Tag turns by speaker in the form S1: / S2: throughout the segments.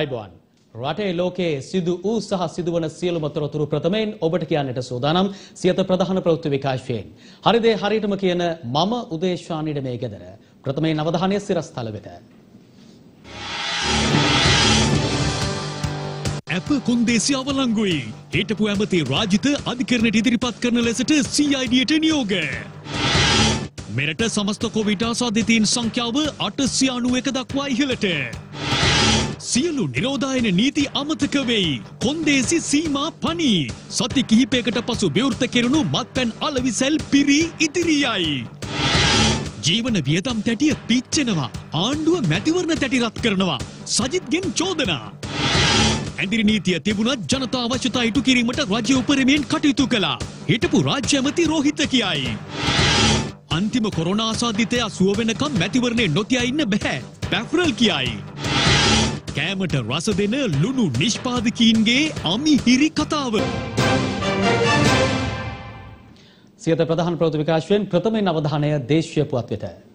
S1: අයිබෝන් රටේ ලෝකයේ සිදු වූ සහ සිදුවන සියලුම තොරතුරු ප්‍රථමයෙන් ඔබට කියන්නට සූදානම් සියත ප්‍රධාන ප්‍රවෘත්ති විකාශයෙන්. හරිදේ හරියටම කියන මම උදේශානිඩ මේ ගෙදර. ප්‍රථමයෙන් අවධානය සිරස්තල වෙත.
S2: ඇප කොන්දේසි අවලංගුයි. හිටපු ඇමති රාජිත අධිකරණයට ඉදිරිපත් කරන ලෙසට CIDට නියෝග. මෙරට සමස්ත කොවිට ආසාධිතීන් සංඛ්‍යාව අටසිය අනුව එක දක්වා ඉහළට. සියලු නිරෝධායන නීති අමතක වෙයි. කොන්දේසි සීමා පනී. සති කිහිපයකට පසු විවෘත කෙරුණු මත්පැන් අලවිසැල් පිරී ඉදිරියයි. ජීවන වියදම් තැටිය පිච්චෙනවා. ආණ්ඩුව මැතිවරණ තැටි රත් කරනවා. සජිත්ගෙන් චෝදනා. ඇදිරි නීතිය තිබුණත් ජනතා අවශ්‍යතා ඉටු කිරීමට රජය උපරමයෙන් කටයුතු කළා. හිටපු රාජ්‍ය ඇමති රෝහිත කියයි. අන්තිම කොරෝනා ආසාදිතයා සුව වෙනකම් මැතිවරණේ නොතියා ඉන්න බෑ. පැෆ්රල් කියයි. කෑමට රස දෙන ලුණු නිෂ්පාදකීන්ගේ අමිහිරි කතාව.
S1: සියත ප්‍රධාන ප්‍රවෘත්ති විකාශයෙන් ප්‍රථමයෙන් අවධානය දේශීය පුවත් වෙත.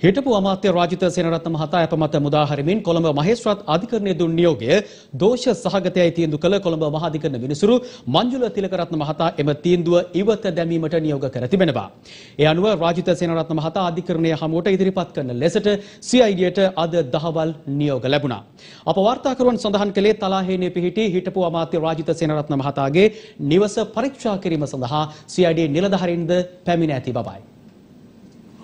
S1: හිටපු අමාත්‍ය රාජිත සේනරත්න මහතා අපමත මුදා හරිමින් කොළඹ මහේස්ත්‍රාත් අධිකරණය දුන් නියෝගය දෝෂ සහගතයයි තීන්දුව කළ කොළඹ මහාධිකරණ විනිසුරු මංජුල තිලකරත්න මහතා එම තීන්දුව ඉවත දැමීමට නියෝග කර තිබෙනවා. ඒ අනුව රාජිත සේනරත්න මහතා අධිකරණය හමුවට ඉදිරිපත් කරන ලෙසට CIDට අද දහවල් නියෝග ලැබුණා. අප වාර්තාකරුවන් සඳහන් කළේ තලාහේනේ පිහිටි හිටපු අමාත්‍ය රාජිත සේනරත්න මහතාගේ නිවස පරීක්ෂා කිරීම සඳහා CID නිලධාරීන්ද පැමිණ ඇති බවයි.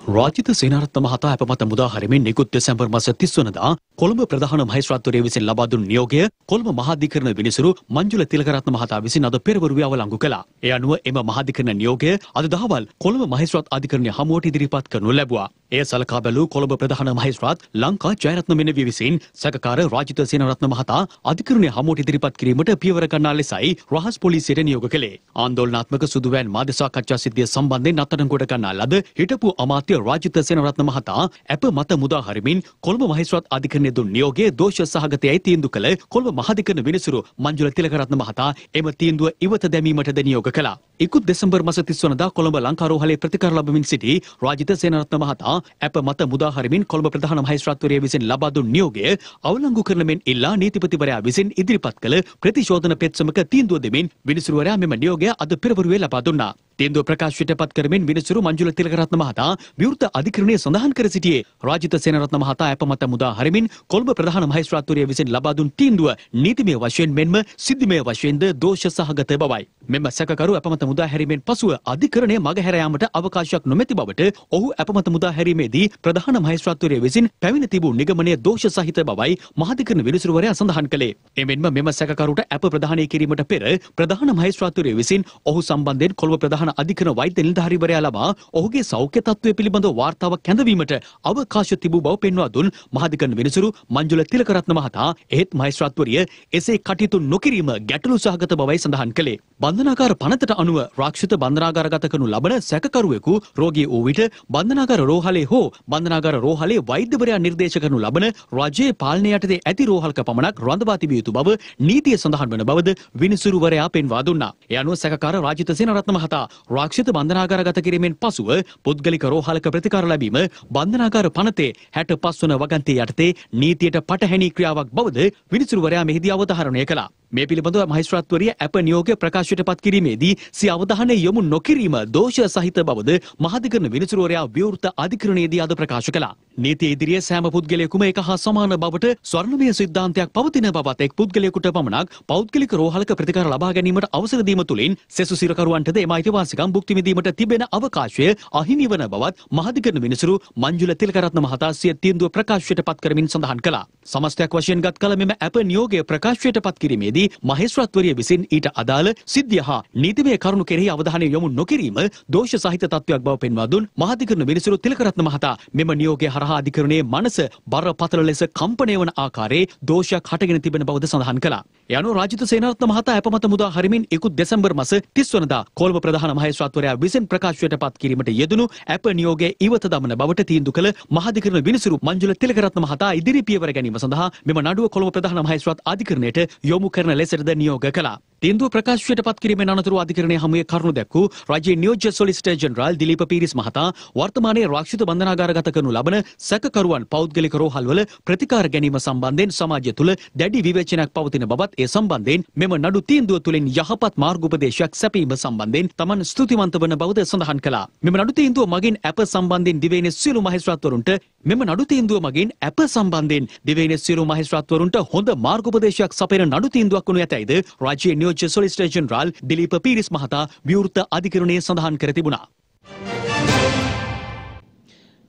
S2: රාජිත සේනාරත්න මහතා අපමත මුදා හරිමින් නිකුත් දෙසැම්බර් මාස 30 වනදා කොළඹ ප්‍රධාන මහේස්ත්‍රාත්වරය විසින් ලබා දුන් නියෝගය කොළඹ මහාධිකරණ විනිසුරු මංජුල තිලකරත්න මහතා විසින් අද පෙරවරුවේ අවලංගු කළා. ඒ අනුව එම මහාධිකරණ නියෝගය අද දහවල් කොළඹ මහේස්ත්‍රාත් අධිකරණය හමුවට ඉදිරිපත් කරනු ලැබුවා. එය සලකා බැලූ කොළඹ ප්‍රධාන මහේස්ත්‍රාත් ලංකා ජයරත්න මෙනවිය විසින් සැකකාර රාජිත සේනාරත්න මහතා අධිකරණය හමුවට ඉදිරිපත් කිරීමට පියවර ගන්නා ලෙසයි රහස් පොලිසියට නියෝග කළේ. ආන්දෝලනාත්මක සුදුවෑන් මාධ්‍ය සාකච්ඡා සිද්ධිය සම්බන්ධයෙන් අත්අඩංගුවට ගන්නා ලද හිටපු අමාත්‍ය රාජිත සේනරත්න මහතා ඇප මත මුදා හරිමින් කොළඹ මහේස්ත්‍රාත් අධිකරණය දුන් නියෝගයේ දෝෂ සහගතයයි තීන්දුව කළ කොළඹ මහාධිකරණ විනිසුරු මංජුල තිලකරත්න මහතා එම තීන්දුව ඉවත දැමීමටද නියෝග කළා. ඉකුත් දෙසැම්බර් මාස 30 වනදා කොළඹ ලංකාරෝහලේ ප්‍රතිකාර ලබමින් සිටි රාජිත සේනරත්න මහතා ඇප මත මුදා හරිමින් කොළඹ ප්‍රධාන මහේස්ත්‍රාත්වරය විසින් ලබා දුන් නියෝගය අවලංගු කරන මෙන් ඉල්ලා නීතිපතිවරයා විසින් ඉදිරිපත් කළ ප්‍රතිශෝධන පෙත්සමක තීන්දුව දෙමින් විනිසුරුවරයා මෙම නියෝගය අද පෙරවරුවේ ලබා දුන්නා. තීන්දුව ප්‍රකාශයට පත් කරමින් විනිසුරු මංජුල තිලකරත්න මහතා විවෘත අධිකරණයේ සඳහන් කර සිටියේ රාජිත සේනරත්න මහතා අප මත මුදා හරිමින් කොළඹ ප්‍රධාන මහේස්ත්‍රාත්වරය විසින් ලබා දුන් තීන්දුව නීතිමය වශයෙන් මෙන්ම සිද්ධිමය වශයෙන්ද දෝෂ සහගත බවයි. මෙම සැකකරු අපමත මුදා හැරීමෙන් පසුව අධිකරණය මගහැර යාමට අවකාශයක් නොමැති බවට ඔහු අපමත මුදා හැරීමේදී ප්‍රධාන මහේස්ත්‍රාත්වරය විසින් පැමිණ තිබූ නිගමනය දෝෂ සහිත බවයි මහාධිකරණ විනිසුරුවරයා සඳහන් කළේ. එමෙන්ම මෙම සැකකරුට අප ප්‍රධානය කිරීමට පෙර ප්‍රධාන මහේස්ත්‍රාත්වරය විසින් ඔහු සම්බන්ධයෙන් කොළඹ ප්‍රධාන අධිකරණ වෛද්‍ය නිලධාරීවරයා ලබා ඔහුගේ සෞඛ්‍ය තත්ත්වය පිළිබඳව වාර්තාවක් කැඳවීමට අවකාශ තිබූ බව පෙන්වා දුන් මහාධිකරණ විනිසුරු මංජුල තිලකරත්න මහතා එහෙත් මහේස්ත්‍රාත්වරිය එසේ කටයුතු නොකිරීම ගැටලු සහගත බවයි සඳහන් කළේ. බන්ධනාගාර පනතට අනුව රාක්ෂිත බන්ධනාගාරගත කරනු ලබන සැකකරුවෙකු රෝගී වූ විට බන්ධනාගාර රෝහලේ හෝ බන්ධනාගාර රෝහලේ වෛද්‍යවරයා නිර්දේශ කරනු ලබන රජයේ පාලනය යටතේ ඇති රෝහලක පමණක් රඳවා තිබිය යුතු බව නීතිය සඳහන් වන බවද විනිසුරුවරයා පෙන්වා දුන්නා. ඒ අනුව සැකකාර රාජිත සේනරත්න මහතා රාක්ෂිත බන්ධනාගාරගත කිරීමෙන් පසුව පුද්ගලික රෝහලක ප්‍රතිකාර ලැබීම බන්ධනාගාර පනතේ 65 වන වගන්තිය යටතේ නීතියට පටහැනි ක්‍රියාවක් බවද විනිසුරුවරයා මෙහිදී අවධාරණය කළා. මේ පිළිබඳව මහේස්ත්‍රාත්වරිය අප නියෝග ප්‍රකාශයට පත් කිරීමේදී සිය අවධානය යොමු නොකිරීම දෝෂ සහිත බවද මහාධිකරණ විනිසුරුවරයා විවෘත අධිකරණයේදී අද ප්‍රකාශ කළා. නීතිය ඉදිරියේ සෑම පුද්ගලයෙකුම එක හා සමාන බවට ස්වර්ණමය සිද්ධාන්තයක් පවතින බවත් එක් පුද්ගලයෙකුට පමණක් පෞද්ගලික රෝහලක ප්‍රතිකාර ලබා ගැනීමට අවසර දීම තුළින් සෙසු සිරකරුවන්ටද එම අයිතිවාසිකම් භුක්ති විඳීමට තිබෙන අවකාශය අහිමි වන බවත් මහාධිකරණ විනිසුරු මංජුල තිලකරත්න මහතා සිය තීන්දුව ප්‍රකාශයට පත් කරමින් සඳහන් කළා. සමස්තයක් වශයෙන් ගත් කල මෙම අප නියෝගය ප්‍රකාශයට පත් කිරීමේදී මහේස්ත්‍රාත්වරිය විසින් ඊට අදාළ සිද්ධිය හා නීතිමය කරුණු කෙරෙහි අවධානය යොමු නොකිරීම දෝෂ සහිත තත්ත්වයක් බව පෙන්වා දුන් මහාධිකරණ විනිසුරු තිලකරත්න මහතා මෙම නියෝගය හරහා අධිකරණයේ මනස බරපතල ලෙස කම්පණය වන ආකාරයේ දෝෂයක් හටගෙන තිබෙන බවද සඳහන් කළා. ඒ අනුව රාජිත සේනාරත්න මහතා අපමත මුදා හරිමින් ඉකුත් දෙසැම්බර් මාස 30 වනදා කොළඹ ප්‍රධාන මහේස්ත්‍රාත්වරයා විසින් ප්‍රකාශයට පත් කිරීමට යෙදුණු අප නියෝගයේ ඉවත දමන බවට තීන්දුව කළ මහාධිකරණ විනිසුරු මංජුල තිලකරත්න මහතා ඉදිරි පියවර ගැනීම සඳහා මෙම නඩුව කොළඹ ප්‍රධාන මහේස්ත්‍රාත් අධිකරණයට යොමු කරන ලෙසටද නියෝග කළා. තීන්දුව ප්‍රකාශයට පත් කිරීමෙන් අනතුරු අධිකරණය හමුවේ කරුණු දැක්වූ රජයේ නියෝජ්‍ය සොලිසිටර් ජෙනරාල් දිලීප පීරිස් මහතා වර්තමානයේ රක්ෂිත බන්ධනාගාරගත කරනු ලබන සැකකරුවන් පෞද්ගලික රෝහල්වල ප්‍රතිකාර ගැනීම සම්බන්ධයෙන් සමාජය තුළ දැඩි විවේචනයක් පවතින බවත් ඒ සම්බන්ධයෙන් මෙම නඩු තීන්දුව තුළින් යහපත් මාර්ගෝපදේශයක් සැපීම සම්බන්ධයෙන් තමන් ස්තුතිවන්ත වන බවද සඳහන් කළා. මෙම නඩු තීන්දුව මගින් අප සම්බන්ධයෙන් දිවයින සියලු මහේස්ත්‍රාත්වරුන්ට මෙම නඩු තීන්දුව මගින් අප සම්බන්ධයෙන් දිවයින සියලු මහේස්ත්‍රාත්වරුන්ට හොඳ මාර්ගෝපදේශයක් සපයන නඩු තීන්දුවක් වනු ඇතැයිද රාජ්‍ය නියෝජ්‍ය සොලිසිටර් ජෙනරාල් දිලීප පීරිස් මහතා විවෘත අධිකරණයේ සඳහන් කර තිබුණා.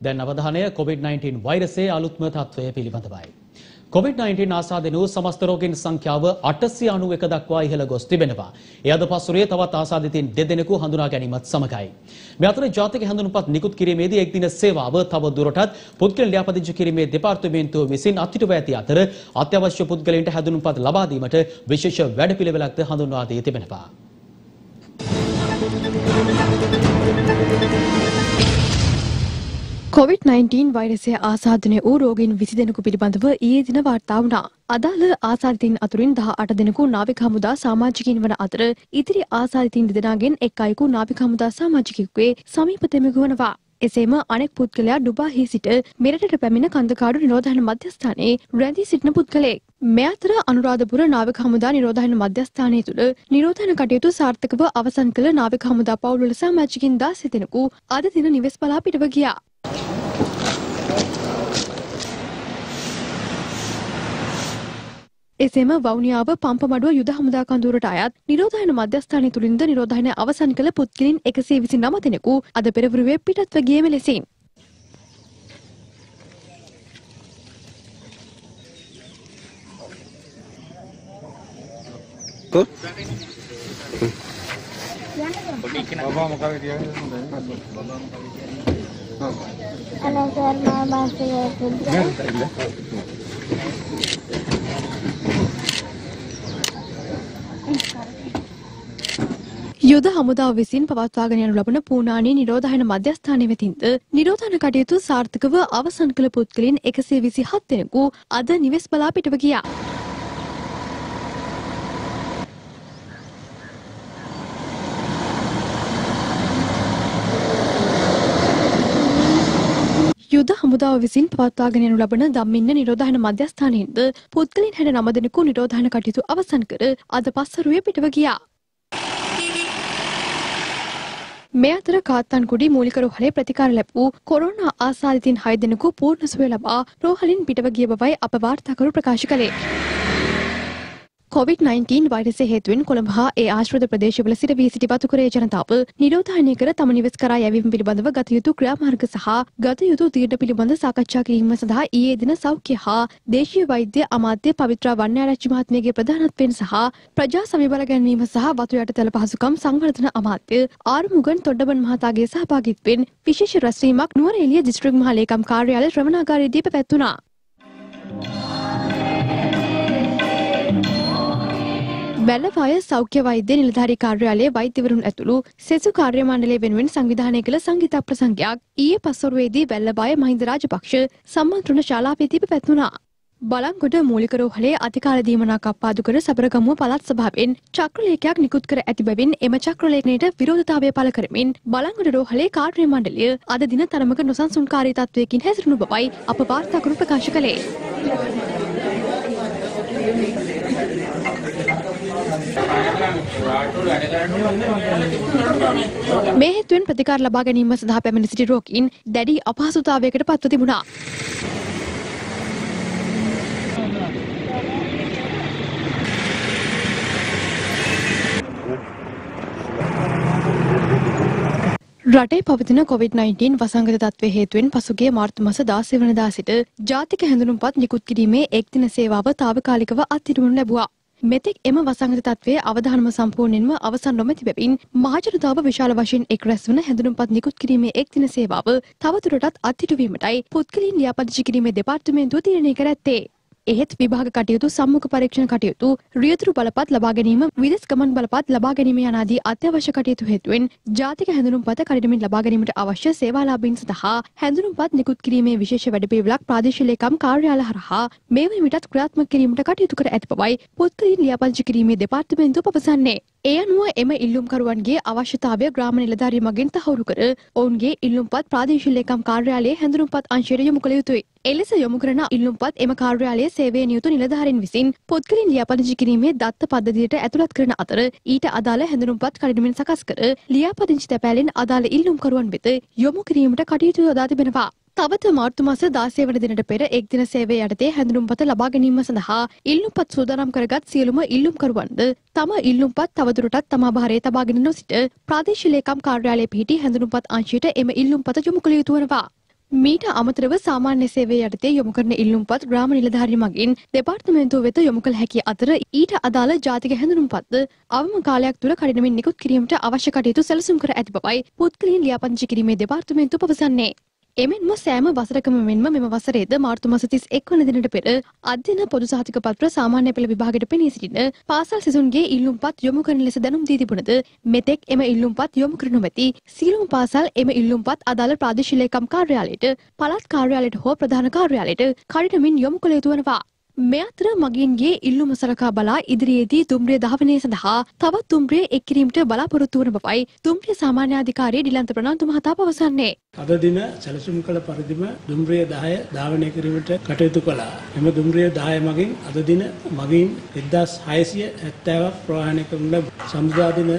S1: දැන් අවධානය COVID-19 වෛරසයේ අලුත්ම තත්ත්වය පිළිබඳවයි. COVID-19 ආසාදෙන වූ සමස්ත රෝගීන් සංඛ්‍යාව 891 දක්වා ඉහළ ගොස් තිබෙනවා. ඒ අද පසුරේ තවත් ආසාදිතින් දෙදෙනෙකු හඳුනා ගැනීමත් සමගයි. මේ අතර ජාතික හැඳුනුම්පත් නිකුත් කිරීමේදී එක් දින සේවාව තව දුරටත් පුද්ගල ලියාපදිංචි කිරීමේ දෙපාර්තමේන්තුව විසින් අත්හිටුව ඇති අතර අත්‍යවශ්‍ය පුද්ගලයන්ට හැඳුනුම්පත් ලබා දීමට විශේෂ වැඩපිළිවෙලක්ද හඳුන්වා දී තිබෙනවා.
S3: කොවිD-19 වෛරසය ආසාධනය වූ රෝගීන් විසි දෙනෙකු පිළිබඳව ඊයේ දින වාර්තා වුණා. අදාළ ආසාදිතින් අතුරින් දහ අට දෙනෙකු නාවික හමුදා සමාජිකින් වන අතර ඉදිරි ආසාදිතින් දෙදෙනාගෙන් එක් අයෙකු නාවික හමුදා සමාජිකයෙකුගේ සමීප තෙමෙකු වනවා. එසේම අනෙක් පුද්ගලයා ඩුබාහි සිට මෙරටට පැමිණ කන්දකාඩු නිරෝධන මධ්‍යස්ථානයේ රැඳී සිටින පුද්ගලයෙක්. මේ අතර අනුරාධපුර නාවික හමුදා නිරෝධන මධ්‍යස්ථානය තුළ නිරෝධන කටයුතු සාර්ථකව අවසන් කළ නාවික හමුදා පවුල්වල සමාජිකින් දා සිතෙනෙකු අද දින නිවෙස් පලා පිටව ගියා. එසේම වවුනියාව පම්පමඩුව යුද හමුදා කඳුරට අයත් නිරෝධායන මධ්‍යස්ථානය තුළින්ද නිරෝධායන අවසන් කළ පුද්ගලින් එකසේ විසි නම දෙනෙකු අද පෙරවරුවේ පිටත්ව ගියම ලෙසින්.
S4: ඔබ මොකක්ද කියන්නේ?
S5: Hello sir, my master
S3: යුද හමුදාව විසින් පවත්වාගෙන යනු ලබන පූනානී නිරෝධයන මධ්‍යස්ථානය වෙතින්ද නිරෝධන කටයුතු සාර්ථකව අවසන් කළ පුද්ගලින් එකසේ විසි හත් දෙනෙකු අද නිවෙස් බලා පිටව ගියා. යුද හමුදාව විසින් පවත්වාගෙන යනු ලබන දම්මින්න නිරෝධහන මධ්‍යස්ථානයෙන්ද පුද්ගලින් හැට නම දෙනෙකු නිරෝධහන කටයුතු අවසන් කර අද පස්සරුවේ පිටව ගියා. මේ අතර කාත්තන්කුඩි මූලික රෝහලේ ප්‍රතිකාර ලැබූ කොරෝනා ආසාදිතින් හය දෙනෙකු පූර්ණ සුවය ලබා රෝහලින් පිටව ගිය බවයි අප වාර්තාකරු ප්‍රකාශ කළේ. COVID-19 වෛරසය හේතුවෙන් කොළඹ හා ඒ ආශ්‍රිත ප්‍රදේශවල සිට වී සිටි වතුකරේ ජනතාව නිරෝධායනය කර තම නිවෙස් කරා යැවීම පිළිබඳව ගත යුතු ක්‍රියාමාර්ග සහ ගත යුතු තීරණ පිළිබඳ සාකච්ඡා කිරීම සඳහා ඊයේ දින සෞඛ්‍ය හා දේශීය වෛද්‍ය අමාත්‍ය පවිත්‍රා වන්‍යාරච්චි මහත්මියගේ ප්‍රධානත්වයෙන් සහ ප්‍රජා සවිබල ගැනීම සහ වතු යටතල පහසුකම් සංවර්ධන අමාත්‍ය ආරමුගන් තොඩ්ඩබන් මහතාගේ සහභාගීත්වයෙන් විශේෂ රැස්වීමක් නුවරඑළිය දිස්ත්‍රික් මහ ලේකම් කාර්යාලය ශ්‍රවණාගාරයේදී පැවැත්වුණා. වැල්ලපාය සෞඛ්‍ය වෛද්‍ය නිලධාරී කාර්යාලයේ වෛද්‍යවරුන් ඇතුළු සෙසු කාර්ය මණ්ඩලය වෙනුවෙන් සංවිධානය කළ සංගීත ප්‍රසංගයක් ඊයේ පස්වරුවේදී වැල්ලපාය මහින්ද රාජපක්ෂ සම්මන්ත්‍රණ ශාලාවේදී පැවැත්වුණා. බලංගොඩ මූලික රෝහලේ අධිකාර දීමනා කප්පාදු කර සබරගමුව පළාත් සභාවෙන් චක්‍රලේඛයක් නිකුත් කර ඇති බැවින් එම චක්‍රලේඛනයට විරෝධතාවය පළ කරමින් බලංගොඩ රෝහලේ කාර්ය මණ්ඩලය අද දින තරමක නොසන්සුන්කාරී තත්වයකින් හැසිරුණු බවයි අප වාර්තාකරු ප්‍රකාශ කළේ. මේ හේතුවෙන් ප්‍රතිකාර ලබා ගැනීම සඳහා පැමිණ සිටි රෝගීන් දැඩි අපහසුතාවයකට පත්ව තිබුණා. රටේ පවතින COVID-19 වසංගත තත්ත්වය හේතුවෙන් පසුගිය මාර්තු මස 16 වෙනිදා සිට ජාතික හැඳුනුම්පත් නිකුත් කිරීමේ එක්දින සේවාව తాවකාලිකව අත්හිටුවනු ලැබුවා. මෙතෙක් එම වසංගත තත්ත්වයේ අවධානම සම්පූර්ණයෙන්ම අවසන් නොමැති බැවින් මහජනතාව විශාල වශයෙන් එක් රැස්වන හැඳුනුම්පත් නිකුත් කිරීමේ එක්දින සේවාව තවදුරටත් අත්හිටුවීමටයි පුද්ගලයන් ලියාපදිංචි කිරීමේ දෙපාර්තමේන්තුව තීරණය කර ඇත්තේ. එහෙත් විභාග කටයුතු සම්මුඛ පරීක්ෂණ කටයුතු රියතුරු බලපත් ලබා ගැනීම විදෙස් ගමන් බලපත් ලබා ගැනීම යන ආදී අත්‍යවශ්‍ය කටයුතු හේතුවෙන් ජාතික හැඳුනුම්පත කඩිනමින් ලබා ගැනීමට අවශ්‍ය සේවාලාභීන් සඳහා හැඳුනුම්පත් නිකුත් කිරීමේ විශේෂ වැඩපිළිවෙලක් ප්‍රාදේශීය ලේකම් කාර්යාල හරහා මේ වන විටත් ක්‍රියාත්මක කිරීමට කටයුතු කර ඇති බවයි පුත්කලින් ලියාපදිංචි කිරීමේ දෙපාර්තමේන්තුව පවසන්නේ. ඒ අනුව එම ඉල්ලුම්කරුවන්ගේ අවශ්‍යතාවය ග්‍රාම නිලධාරී මගින් තහවුරු කර ඔවුන්ගේ ඉල්ලුම්පත් ප්‍රාදේශීය ලේකම් කාර්යාලයේ හැඳුනුම්පත් අංශයට යොමු කළ යුතුයි. එලෙස යොමු කරන ඉල්ලුම්පත් එම කාර්යාලයේ සේවයේ නියුතු නිලධාරීන් විසින් පුද්ගලින් ලියාපදිංචි කිරීමේ දත්ත පද්ධතියට ඇතුළත් කරන අතර ඊට අදාළ හැඳුනුම්පත් කඩිනමින් සකස් කර ලියාපදිංචි තැපෑලෙන් අදාළ ඉල්ලුම්කරුවන් වෙත යොමු කිරීමට කටයුතු යොදා තිබෙනවා. තවත මාර්තු මාස 16 වන දිනට පෙර එක් දින සේවය යටතේ හැඳුනුම්පත ලබා ගැනීම සඳහා ඉල්ලුම්පත් සූදානම් කරගත් සියලුම ඉල්ලුම්කරුවන්ද තම ඉල්ලුම්පත් තවදුරටත් තමා භාරයේ තබාගෙන නොසිට ප්‍රාදේශීය ලේකම් කාර්යාලයේ පිහිටි හැඳුනුම්පත් අංශයට එම ඉල්ලුම්පත යොමු කළ යුතු වනවා. මීට අමතරව සාමාන්‍ය සේවය යටතේ යොමු කරන ඉල්ලුම්පත් ග්‍රාම නිලධාරී මගින් දෙපාර්තමේන්තුව වෙත යොමු කළ හැකි අතර ඊට අදාළ ජාතික හැඳුනුම්පත්ද අවම කාලයක් තුළ කඩිනමින් නිකුත් කිරීමට අවශ්‍ය කටයුතු සැලසුම් කර ඇති බවයි පුද්ගලයන් ලියාපදිංචි කිරීමේ දෙපාර්තමේන්තුව පවසන්නේ. එමෙන්ම සෑම වසරකම මෙන්ම මෙම වසරේද මාර්තු මාස 31 වන දිනට පෙර අධ්‍යයන පොදු සහතික පත්‍ර සාමාන්‍ය පෙළ විභාගයට පෙනී සිටින පාසල් සිසුන්ගේ ඉල්ලුම්පත් යොමු කරන ලෙස දැනුම් දී තිබුණද මෙතෙක් එම ඉල්ලුම්පත් යොමු කර නොමැති සියලුම පාසල් එම ඉල්ලුම්පත් අදාළ ප්‍රාදේශීය ලේකම් කාර්යාලයට පළාත් කාර්යාලයට හෝ ප්‍රධාන කාර්යාලයට කඩිනමින් යොමු කළ යුතු වනවා. මේ අතර මගින්ගේ ඉල්ලුම සලකා බලා ඉදිරියේදී දුම්රිය දහවනය සඳහා තවත් දුම්රිය එක් කිරීමට බලාපොරොත්තු වන බවයි දුම්රිය සාමාන්‍යාධිකාරී ඩිලන්ත ප්‍රනාන්දු මහතා පවසන්නේ.
S4: අද දින සැලසුම් කළ පරිදිම දුම්රිය 10 ධාවනය කිරීමට කටයුතු කළා. එම දුම්රිය 10 මගින් අද දින මගින් 1670ක් ප්‍රවාහනය කරන සම්බුදා දින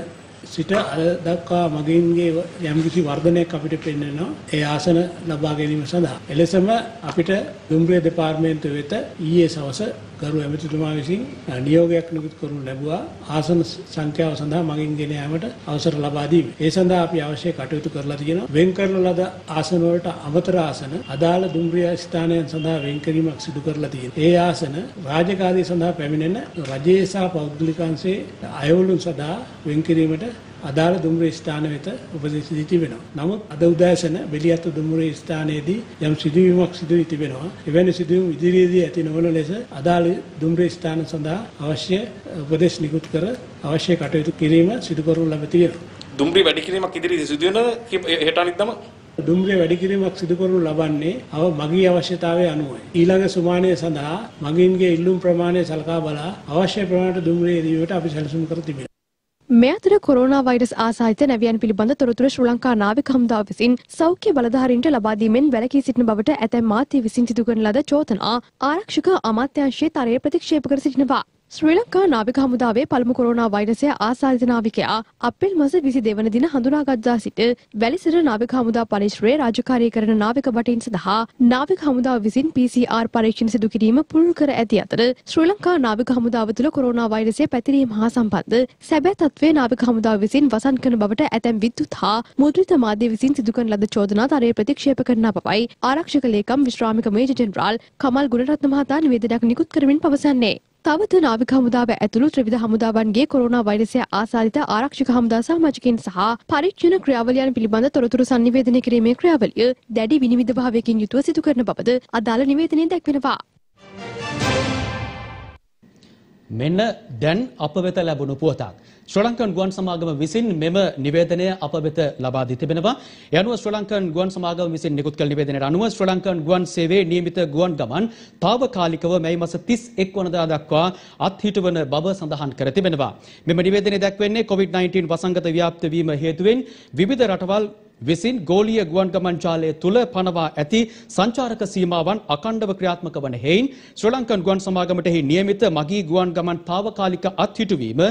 S4: සිට අද දක්වා මගින්ගේ යම්කිසි වර්ධනයක් අපිට පෙන්වනවා ඒ ආසන ලබා ගැනීම සඳහා. එලෙසම අපිට දුම්රිය දෙපාර්තමේන්තුව වෙත ඊයේ සවස ගරු ඇමතිතුමා විසින් නියෝගයක් නිකුත් කරනු ලැබුවා ආසන සංඛ්‍යාව සඳහා මගින් ගෙන යාමට අවසර ලබා දීම. ඒ සඳහා අපි අවශ්‍ය කටයුතු කරලා තියෙනවා. වෙන් කරන ලද ආසන වලට අමතර ආසන අදාළ දුම්රිය ස්ථානයන් සඳහා වෙන් කිරීමක් සිදු කරලා තියෙනවා. ඒ ආසන රාජකාරිය සඳහා පැමිණෙන රජයේ සහ පෞද්ගලිකංශයේ අයවලුන් සඳහා වෙන් කිරීමට අදාළ දුම්රිය ස්ථාන වෙත උපදෙස් දී තිබෙනවා. නමුත් අද උදෑසන බෙලියත් දුම්රිය ස්ථානයේදී යම් සිදුවීමක් සිදු වී තිබෙනවා. එවැනි සිදුවීම් ඉදිරියේදී ඇති නොවන ලෙස අදාළ දුම්රිය ස්ථාන සඳහා අවශ්‍ය උපදෙස් නිකුත් කර අවශ්‍ය කටයුතු කිරීම සිදු කරනු ලැබ තියෙනවා.
S6: දුම්රිය වැඩි කිරීමක් ඉදිරියේ සිදු වෙන හෙට අනිද්දාම
S4: දුම්රිය වැඩි කිරීමක් සිදු කරනු ලබන්නේ අව මගී අවශ්‍යතාවය අනුවයි. ඊළඟ සුමානය සඳහා මගින්ගේ ඉල්ලුම් ප්‍රමාණය සලකා බලා අවශ්‍ය ප්‍රමාණයට දුම්රිය දීමට අපි සැලසුම් කර තිබෙනවා.
S3: මේ අතර කොරෝනා වෛරස් ආසාදිත නැවියන් පිළිබඳ තොරතුරු ශ්‍රී ලංකා නාවික හමුදාව විසින් සෞඛ්‍ය බලධාරීන්ට ලබා දීමෙන් වැළකී සිටින බවට ඇතැම් මාධ්‍ය විසින් සිදු කරන ලද චෝදනා ආරක්ෂක අමාත්‍යාංශයේ තරයේ ප්‍රතික්ෂේප කර සිටිනවා. ශ්‍රී ලංකා නාවික හමුදාවේ පළමු කොරෝනා වෛරසය ආසාදිත නාවිකයා අප්‍රේල් මාස 22 වන දින හඳුනාගත්තා සිට වැලිසර නාවික හමුදා පරිශ්‍රයේ රාජකාරී කරන නාවික බටින් සඳහා නාවික හමුදාව විසින් PCR පරීක්ෂණ සිදු කිරීම පුළුල් කර ඇති අතර ශ්‍රී ලංකා නාවික හමුදාව තුළ කොරෝනා වෛරසය පැතිරීම හා සම්බන්ධ සැබෑ තත්ත්වයේ නාවික හමුදාව විසින් වසන් කරන බවට ඇතැම් විද්‍යුත් හා මුද්‍රිත මාධ්‍ය විසින් සිදු කරන ලද චෝදනා තරයේ ප්‍රතික්ෂේප කරන බවයි ආරක්ෂක ලේකම් විශ්‍රාමික මේජර් ජෙනරාල් කමල් ගුණරත්න මහතා නිවේදනයක් නිකුත් කරමින් පවසන්නේ. තවද නාවික හමුදාව ඇතුළු ත්‍රිවිධ හමුදාවන්ගේ කොරෝනා වෛරසය ආසාදිත ආරක්ෂක හමුදා සමාජිකයින් සහ පරීක්ෂණ ක්‍රියාවලියන් පිළිබඳ තොරතුරු සංනිවේදනය කිරීමේ ක්‍රියාවලිය දැඩි විනිවිද භාවයකින් යුතුව සිදු කරන බවද අදාළ නිවේදනයේ දැක්වෙනවා.
S2: මෙන්න දැන් අප වෙත ලැබුණු පුවතක්. ශ්‍රී ලංකන් ගුවන් සමාගම විසින් මෙම නිවේදනය අප වෙත ලබා දී තිබෙනවා. ඒ අනුව ශ්‍රී ලංකන් ගුවන් සමාගම විසින් නිකුත් කළ නිවේදනයට අනුව ශ්‍රී ලංකන් ගුවන් සේවයේ නියමිත ගුවන් ගමන් తాවකාලිකව මැයි මාස 31 වනදා දක්වා අත්හිටුවන බව සඳහන් කර තිබෙනවා. මෙම නිවේදනය දැක්වෙන්නේ COVID-19 වසංගත ව්‍යාප්ත වීම හේතුවෙන් විවිධ රටවල් විසින් ගෝලීය ගුවන් ගමන් ජාලය තුළ පනවා ඇති සංචාරක සීමාවන් අකණ්ඩව ක්‍රියාත්මක වන හේයින් ශ්‍රී ලංකන් ගුවන් සමාගමටෙහි නියමිත මගී ගුවන් ගමන් తాවකාලික අත්හිටුවීම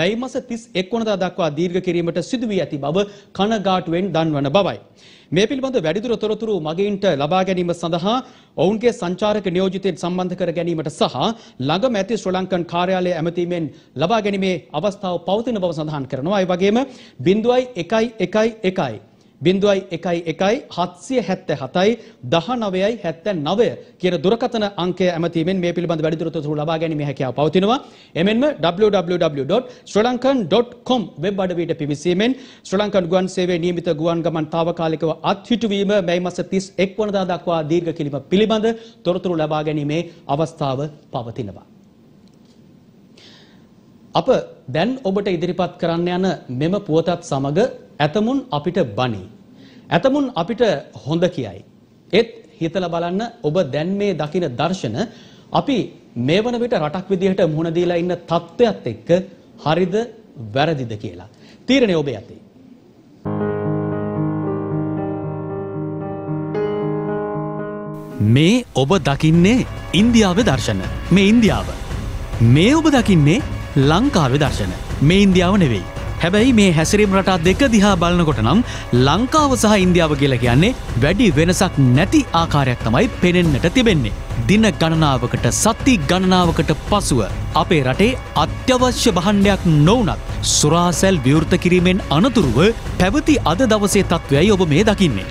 S2: මැයි මාස 31 වනදා දක්වා දීර්ඝ කිරීමට සිදු වී ඇති බව කනගාටුවෙන් දන්වන බවයි. මේ පිළිබඳ වැඩිදුර තොරතුරු මගීන්ට ලබා ගැනීම සඳහා ඔවුන්ගේ සංචාරක නියෝජිතයන් සම්බන්ධ කර ගැනීමට සහ ළඟම ඇති ශ්‍රී ලංකන් කාර්යාලය ඇමතීමෙන් ලබා ගැනීමේ අවස්ථාව පවතින බව සඳහන් කරනවා. ඒ වගේම 0.111
S1: බිඳුවයි එකයි එකයි හත්සිය හැත්ත හතයි දහනවයයි හැත්ත නවය කියන දුරකථන අංකය ඇමතීමෙන් මේ පිළිබඳ වැඩිදුරතොරතුරු ලබා ගැනීම හැකියාව පවතිනවා. එමෙන්ම www.srilankan.com වෙබ් අඩවියට පිවිසීමෙන් ශ්‍රී ලංකන් ගුවන් සේවයේ නියමිත ගුවන් ගමන් తాවකාලිකව අත්හිටුවීම මැයි මාස 31 වනදා දක්වා දීර්ඝ කිරීම පිළිබඳ තොරතුරු ලබා ගැනීමේ අවස්ථාව පවතිනවා. අප දැන් ඔබට ඉදිරිපත් කරන්න යන මෙම පුවතත් සමග ඇතමුන් අපිට බනි. ඇතමුන් අපිට හොඳ කියයි. ඒත් හිතලා බලන්න ඔබ දැන් මේ දකින දර්ශන අපි මේ වන විට රටක් විදිහට මුහුණ දීලා ඉන්න තත්ත්වයක් එක්ක හරිද වැරදිද කියලා. තීරණය ඔබේ අතේ.
S2: මේ ඔබ දකින්නේ ඉන්දියාවේ දර්ශන මේ ඉන්දියාව. මේ ඔබ දකින්නේ ලංකාවේ දර්ශන මේ ඉන්දියාව නෙවෙයි. හැබැයි මේ හැසිරීම් රටා දෙක දිහා බලනකොට නම් ලංකාව සහ ඉන්දියාව කියලා කියන්නේ වැඩි වෙනසක් නැති ආකාරයක් තමයි පෙනෙන්නට තිබෙන්නේ. දින ගණනාවකට සති ගණනාවකට පසුව අපේ රටේ අත්‍යවශ්‍ය භාණ්ඩයක් නොවනත් සුරාසැල් විවෘත කිරීමෙන් අනතුරුව පැවති අද දවසේ තත්ත්වයයි ඔබ මේ දකින්නේ.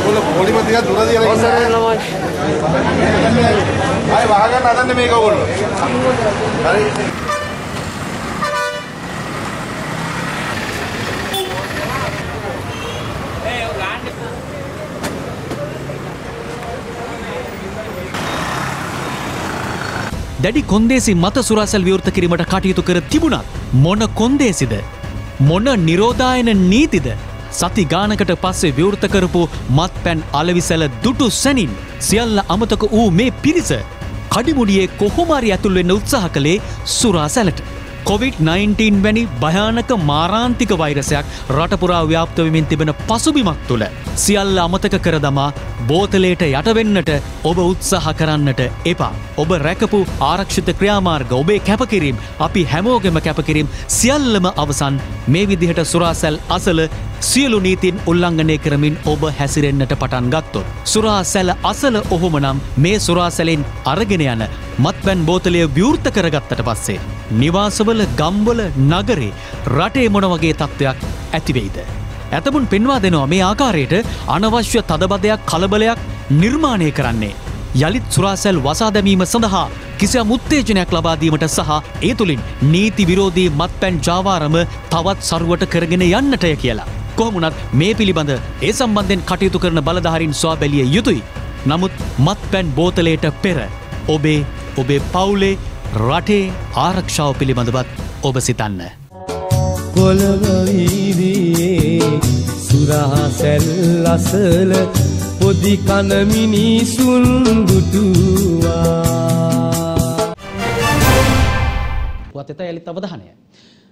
S7: ඔගොල්ලෝ පොලිම ටිකක් දුර තියලා ඉන්න. ආයි වහගන්න හදන්නේ මේක ඔයගොල්ලෝ. හරි.
S2: දැඩි කොන්දේසි මත සුරාසැල් විවෘත කිරීමට කටයුතු කර තිබුණත් මොන කොන්දේසිද මොන නිරෝධායන නීතිද සති ගානකට පස්සේ විවෘත කරපු මත් පැන් අලවිසැල දුටු සැනින් සියල්ල අමතක වූ මේ පිරිස කඩිමුඩියේ කොහොමරි ඇතුල් වෙන්න උත්සාහ කළේ සුරාසැලට. COVID-19 වැනි භයානක මාරාන්තික වෛරසයක් රටපුරා ව්‍යාප්ත වෙමින් තිබෙන පසුබිමක් තුළ සියල්ල අමතක කර දමා බෝතලයට යටවෙන්නට ඔබ උත්සාහ කරන්නට එපා. ඔබ රැකපු ආරක්ෂිත ක්‍රියාමාර්ග ඔබේ කැපකිරීම් අපි හැමෝගෙම කැපකිරීම් සියල්ලම අවසන් මේ විදිහට සුරාසැල් අසල සියලු නීතින් උල්ලංඝනය කරමින් ඔබ හැසිරෙන්න්නට පටන් ගත්තොත්. සුරාසැල අසල ඔහොමනම් මේ සුරාසැලෙන් අරගෙන යන මත්පැන් බෝතලය විවෘත කරගත්තට පස්සේ. නිවාසවල ගම්වල නගරේ රටේ මොන වගේ තත්ත්වයක් ඇතිවෙයිද. ඇතමුන් පෙන්වා දෙනවා මේ ආකාරයට අනවශ්‍ය තදබදයක් කලබලයක් නිර්මාණය කරන්නේ. යළිත් සුරාසැල් වසා දැමීම සඳහා කිසියම් උත්තේජනයක් ලබාදීමට සහ ඒ තුළින් නීති විරෝධී මත්පැන් ජාවාරම තවත් සරුවට කරගෙන යන්නටය කියලා. කොහමුණත් මේ පිළිබඳ ඒ සම්බන්ධෙන් කටයුතු කරන බලධාරින් ස්වා බැලිය යුතුයි. නමුත් මත්පැන් බෝතලයට පෙර ඔබේ ඔබේ පවුලේ රටේ ආරක්ෂාව පිළිබඳවත් ඔබ සිතන්න.
S8: කොළඹ වීදියේ සුරහසැල් අසල පොදි කන මිනිසුන්
S1: පුවත් එත යළිත් අවධානය.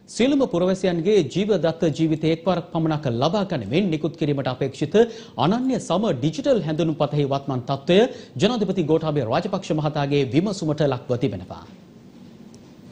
S1: සියලුම පුරවැසියන්ගේ ජීවදත්ත ජීවිතය එක්වරක් පමණක් ලබා ගනිමින් නිකුත් කිරීමට අපේක්ෂිත අනන්‍ය සම ඩිජිටල් හැඳුනුම්පතෙහි වත්මන් තත්ත්වය ජනාධිපති ගෝඨාභය රාජපක්ෂ මහතාගේ විමසුමට ලක්ව තිබෙනවා.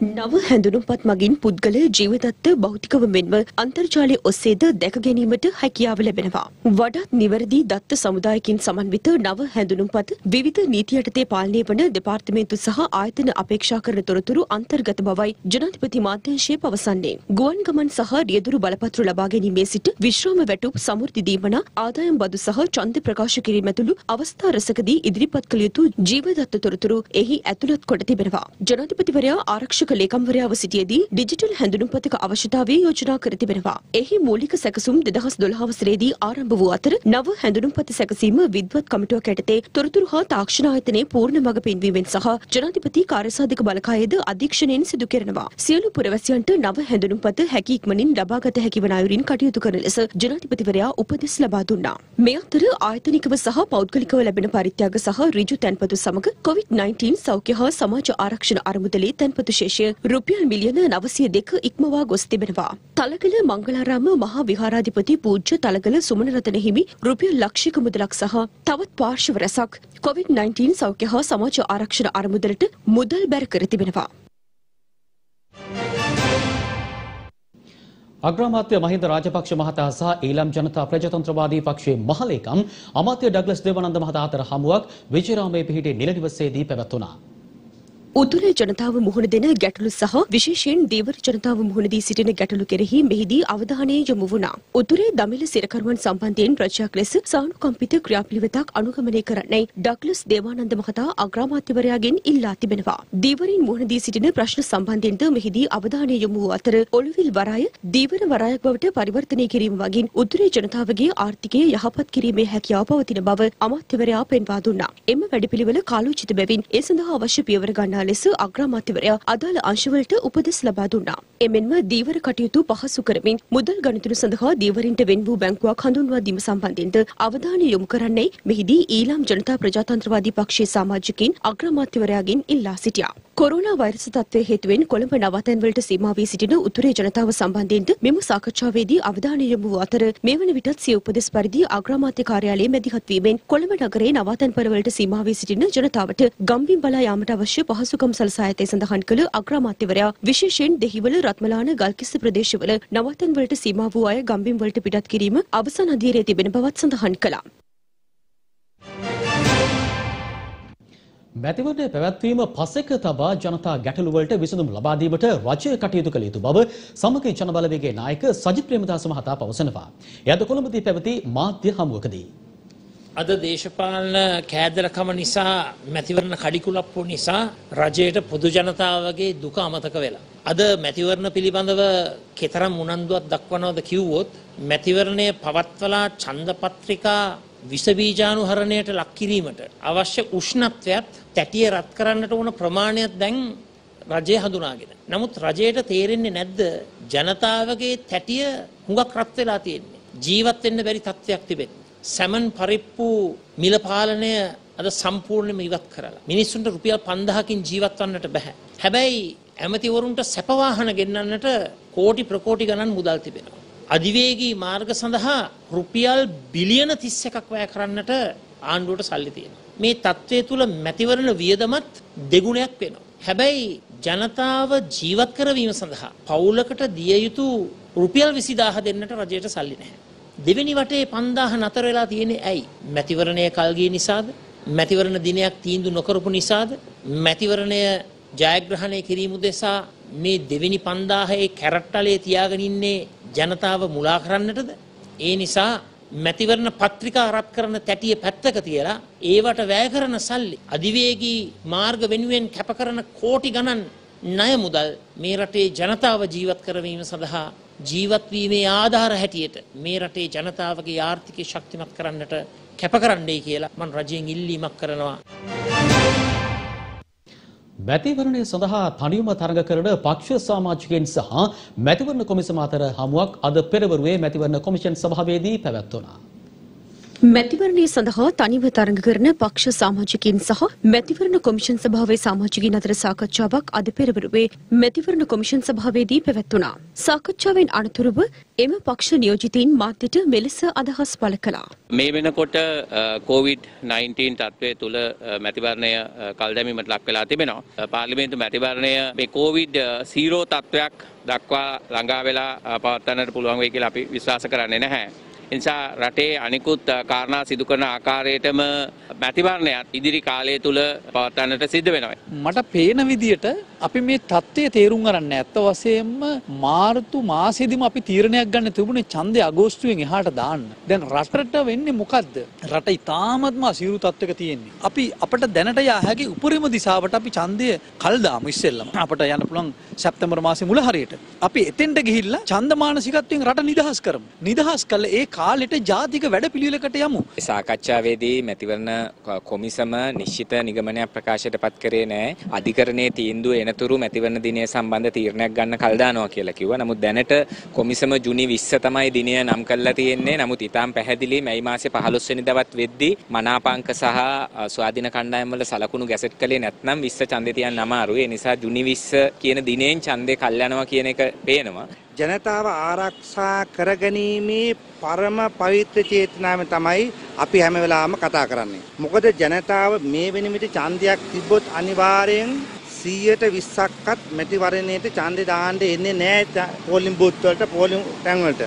S9: නව හැඳුනුම්පත් මගින් පුද්ගල ජීවදත්ත භෞතිකව මෙන්ම අන්තර්ජාලය ඔස්සේද දැක ගැනීමට හැකියාව ලැබෙනවා. වඩාත් නිවැරදි දත්ත සමුදායකින් සමන්විත නව හැඳුනුම්පත් විවිධ නීති යටතේ පාලනය වන දෙපාර්තමේන්තු සහ ආයතන අපේක්ෂා කරන තොරතුරු අන්තර්ගත බවයි ජනාධිපති මාධ්‍යංශය පවසන්නේ. ගුවන් ගමන් සහ රියදුරු බලපත්‍ර ලබා ගැනීමේ සිට විශ්‍රාම වැටුප් සමෘද්ධි දීමන ආදායම් බදු සහ ඡන්ද ප්‍රකාශ කිරීම ඇතුළු අවස්ථා රසකදී ඉදිරිපත් කළ යුතු ජීවදත්ත තොරතුරු එහි ඇතුළත් කොට තිබෙනවා. ජනාධිපතිවරයා ආරක්ෂක ආරක්ෂක ලේකම්වරයාව සිටියේදී ඩිජිටල් හැඳුනුම්පතක අවශ්‍යතාවය යෝජනා කර තිබෙනවා. එහි මූලික සැකසුම් 2012 වසරේදී ආරම්භ වූ අතර නව හැඳුනුම්පත සැකසීම විද්වත් කමිටුවක් යටතේ තොරතුරු හා තාක්ෂණ ආයතනයේ පූර්ණ මඟ පෙන්වීමෙන් සහ ජනාධිපති කාර්යසාධක බලකායද අධීක්ෂණයෙන් සිදු කරනවා. සියලු පුරවැසියන්ට නව හැඳුනුම්පත හැකි ඉක්මනින් ලබාගත හැකි වන අයුරින් කටයුතු කරන ලෙස ජනාධිපතිවරයා උපදෙස් ලබා දුන්නා. මේ අතර ආයතනිකව සහ පෞද්ගලිකව ලැබෙන පරිත්‍යාග සහ ඍජු තැන්පතු සමග COVID-19 සෞඛ්‍ය හා සමාජ ආරක්ෂණ අරමුදලේ තැන්පතු ශේෂය රුපියල් මිලියන 902 ඉක්මවා ගොස් තිබෙනවා. තලගල මංගලාරාම මහා විහාරාධිපති පූජ්‍ය තලගල සුමනරතන හිමි රුපියල් ලක්ෂයක මුදලක් සහ තවත් පාර්ශව රැසක් COVID-19 සෞඛ්‍ය හා සමාජ ආරක්ෂණ අරමුදලට මුදල් බැර කර තිබෙනවා.
S1: අග්‍රාමාත්‍ය මහින්ද රාජපක්ෂ මහතා සහ ඊළම් ජනතා ප්‍රජාතන්ත්‍රවාදී පක්ෂයේ මහලේකම් අමාත්‍ය ඩග්ලස් දේවානන්ද මහතා අතර හමුවක් විජේරාමයේ පිහිටි නිල නිවසේදී පැවැත්වුණා.
S9: උතුරේ ජනතාව මුහුණ දෙන ගැටලු සහ විශේෂයෙන් දේවර ජනතාව මුහුණ දී සිටින ගැටලු කෙරෙහි මෙහිදී අවධානය යොමු වුණා. උතුරේ දමිළ සිරකරුවන් සම්බන්ධයෙන් රජයක් ලෙස සානුකම්පිත ක්‍රියාපිළිවෙතක් අනුගමනය කරන්නයි ඩග්ලස් දේවානන්ද මහතා අග්‍රාමාත්‍යවරයාගෙන් ඉල්ලා තිබෙනවා. දීවරින් මුහුණ දී සිටින ප්‍රශ්න සම්බන්ධයෙන්ද මෙහිදී අවධානය යොමු වූ අතර ඔළුවිල් වරාය දීවර වරායක් බවට පරිවර්තනය කිරීම වගින් උතුරේ ජනතාවගේ ආර්ථිකය යහපත් කිරීමේ හැකියාව පවතින බව අමාත්‍යවරයා පෙන්වා දුන්නා. එම වැඩපිළිවෙල කාලෝචිත බැවින් ඒ සඳහා අවශ්‍ය පියවර ගන්නා ලෙස අග්‍රාමාත්‍යවරයා අදාළ අංශවලට උපදෙස් ලබා දුන්නා. එමෙන්ම දීවර කටයුතු පහසු කරමින් මුදල් ගණතුරු සඳහා දීවරින්ට වෙන් වූ බැංකුවක් හඳුන්වා දීම සම්බන්ධයෙන්ද අවධානය යොමු කරන්නයි මෙහිදී ඊළාම් ජනතා ප්‍රජාතන්ත්‍රවාදී පක්ෂයේ සමාජිකින් අග්‍රාමාත්‍යවරයාගෙන් ඉල්ලා සිටියා. කොරෝනා වෛරස තත්ත්වය හේතුවෙන් කොළඹ නවතැන්වලට සීමා වී සිටින උතුරේ ජනතාව සම්බන්ධයෙන්ද මෙම සාකච්ඡාවේදී අවධානය යොමු වූ අතර මේ වන විටත් සිය උපදෙස් පරිදි අග්‍රාමාත්‍ය කාර්යාලයේ මැදිහත් වීමෙන් කොළඹ නගරයේ නවතැන්පරවලට සීමා වී සිටින ජනතාවට ගම්බිම් බලා යාමට අවශ්‍ය පහසුකම් සලසා ඇතැයි සඳහන් කළ අග්‍රාමාත්‍යවරයා විශේෂයෙන් දෙහිවල රත්මලාන ගල්කිස්ස ප්‍රදේශවල නවතැන්වලට සීමා වූ අය ගම්බිම් වලට පිටත් කිරීම අවසන් අධීරයේ තිබෙන බවත් සඳහන් කළා.
S1: මැතිවරණය පැවැත්වීම පසෙක තබා ජනතා ගැටලුවලට විසඳුම් ලබා දීමට රජය කටයුතු කළ යුතු බව සමගි ජනබලවේගයේ නායක සජිත් ප්‍රේමදාස මහතා පවසනවා. එයද කොළඹදී පැවති මාධ්‍ය හමුවකදී.
S10: අද දේශපාලන කෑදරකම නිසා මැතිවරණ කඩිකුලප්පු නිසා රජයට පොදු ජනතාවගේ දුක අමතක වෙලා. අද මැතිවරණ පිළිබඳව කෙතරම් උනන්දුවක් දක්වනවද කිව්වොත් මැතිවරණය පවත්වලා ඡන්දපත්‍රිකා විසබීජානුහරණයට ලක් කිරීමට අවශ්‍ය උෂ්ණත්වයත් තැටිය රත් කරන්නට ඕන ප්‍රමාණයක් දැන් රජය හඳුනාගෙන. නමුත් රජයට තේරෙන්නේ නැද්ද ජනතාවගේ තැටිය හුඟක් රත් වෙලා තියෙන්නේ. ජීවත් වෙන්න බැරි තත්ත්වයක් තිබෙන්නේ. සැමන් පරිප්පු මිල පාලනය අද සම්පූර්ණයෙන්ම ඉවත් කරලා. මිනිස්සුන්ට රුපියල් 5000කින් ජීවත් වන්නට බෑ. හැබැයි ඇමතිවරුන්ට සැපවාහන ගෙන්නන්නට කෝටි ප්‍රකෝටි ගණන් මුදල් තිබෙනවා. අධිවේගී මාර්ග සඳහා රුපියල් බිලියන 31ක් වැය කරන්නට ආණ්ඩුවට සල්ලි තියෙනවා. මේ තත්ත්වය තුල මැතිවරණ වියදමත් දෙගුණයක් වෙනවා. හැබැයි ජනතාව ජීවත් කරවීම සඳහා පවුලකට දිය යුතු රුපියල් 20000 දෙන්නට රජයට සල්ලි නැහැ. දෙවෙනි වටේ 5000 නතර වෙලා තියෙන්නේ ඇයි? මැතිවරණය කල් ගිය නිසාද? මැතිවරණ දිනයක් තීන්දුව නොකරපු නිසාද? මැතිවරණය ජයග්‍රහණය කිරීම උදෙසා මේ දෙවෙනි 5000 කැරට්ටලේ තියාගෙන ඉන්නේ ජනතාව මුලා කරන්නටද? ඒ නිසා මැතිවරණ පත්‍රිකා රත් කරන තැටිය පැත්තක තියලා ඒවට වැය කරන සල්ලි අධිවේගී මාර්ග වෙනුවෙන් කැප කරන කෝටි ගණන් ණය මුදල් මේ රටේ ජනතාව ජීවත් කරවීම සඳහා ජීවත් වීමේ ආධාර හැටියට මේ රටේ ජනතාවගේ ආර්ථිකය ශක්තිමත් කරන්නට කැප කරන්නයි කියලා මම රජයෙන් ඉල්ලීමක් කරනවා.
S1: මැතිවරණය සඳහා තනියම තරඟ කරන පක්ෂ සමාජිකයන් සහ මැතිවරණ කොමිසම අතර හමුවක් අද පෙරවරුවේ මැතිවරණ කොමිෂන් සභාවේදී පැවැත්වුණා.
S9: මැතිවරණය සඳහා තනිව තරඟ කරන පක්ෂ සාමාජිකින් සහ මැතිවරණ කොමිෂන් සභාවේ සාමාජිකින් අතර සාකච්ඡාවක් අද පෙරවරුවේ මැතිවරණ කොමිෂන් සභාවේදී පැවැත්වුණා. සාකච්ඡාවෙන් අනතුරුව එම පක්ෂ නියෝජිතයින් මාධ්‍යට මෙලෙස අදහස් පළ කළා.
S11: මේ වෙනකොට COVID-19 තත්ත්වය තුළ මැතිවරණය කල්දැමීමට ලක් වෙලා තිබෙනවා. පාර්ලිමේන්තු මැතිවරණය මේ COVID සීරෝ තත්ත්වයක් දක්වා ළඟා වෙලා පවත්වන්නට පුළුවන් වෙයි කියලා අපි විශ්වාස කරන්නේ නැහැ. එනිසා රටේ අනිකුත් කාරණා සිදු කරන ආකාරයටම මැතිවරණයත් ඉදිරි කාලය තුළ පවත්වන්නට සිද්ධ වෙනවා.
S12: මට පේන විදියට අපි මේ தත්ත්වය තේරුම් ගන්න ඇත්ත වශයෙන්ම මාර්තු මාසෙදිම අපි තීරණයක් ගන්න තිබුණේ ඡන්දය අගෝස්තුවෙන් එහාට දාන්න. දැන් රටට වෙන්නේ මොකද්ද? රට ඉතාමත්ම අසීරු තත්ත්වයක තියෙන්නේ. අපි අපිට දැනට යා හැකි උපරිම දිශාවට අපි ඡන්දය කල් දාමු ඉස්සෙල්ලම. අපිට යන්න පුළුවන් සැප්තැම්බර් මාසේ මුල හරියට. අපි එතෙන්ට ගිහිල්ලා ඡන්ද මානසිකත්වයෙන් රට නිදහස් කරමු. නිදහස් කළ ඒ කාලෙට ජාතික වැඩපිළිවෙලකට යමු.
S13: සාකච්ඡාවේදී මැතිවරණ කොමිසම නිශ්චිත නිගමනයක් ප්‍රකාශයට පත් කරේ නෑ. අධිකරණයේ තීන්දුව එනතුරු මැතිවරණ දිනය සම්බන්ධ තීරණයක් ගන්න කල් දානවා කියලා කිව්වා. නමුත් දැනට කොමිසම ජුනි 20 තමයි දිනය නම් කරලා තියෙන්නේ. නමුත් ඊටාම් පැහැදිලි මැයි මාසේ 15 වෙනිදාවත් වෙද්දී මනාපාංක සහ ස්වාධීන කණ්ඩායම් වල සලකුණු ගැසට් කළේ නැත්නම් 20 ඡන්දේ තියන්න අමාරුයි. ඒ නිසා ජුනි 20 කියන දිනෙන් ඡන්දේ කල් යනවා කියන එක පේනවා.
S14: ජනතාව ආරක්ෂා කරගැනීමේ පරම පවිත්‍ර චේතනාවෙන් තමයි අපි හැම වෙලාවම කතා කරන්නේ. මොකද ජනතාව මේ වෙන විට ඡන්දයක් තිබ්බොත් අනිවාර්යෙන් 120ක්වත් මැතිවරණයට ඡන්දේ දාන්න එන්නේ නැහැ පෝලිං බූත් වලට පෝලිං තැන් වලට.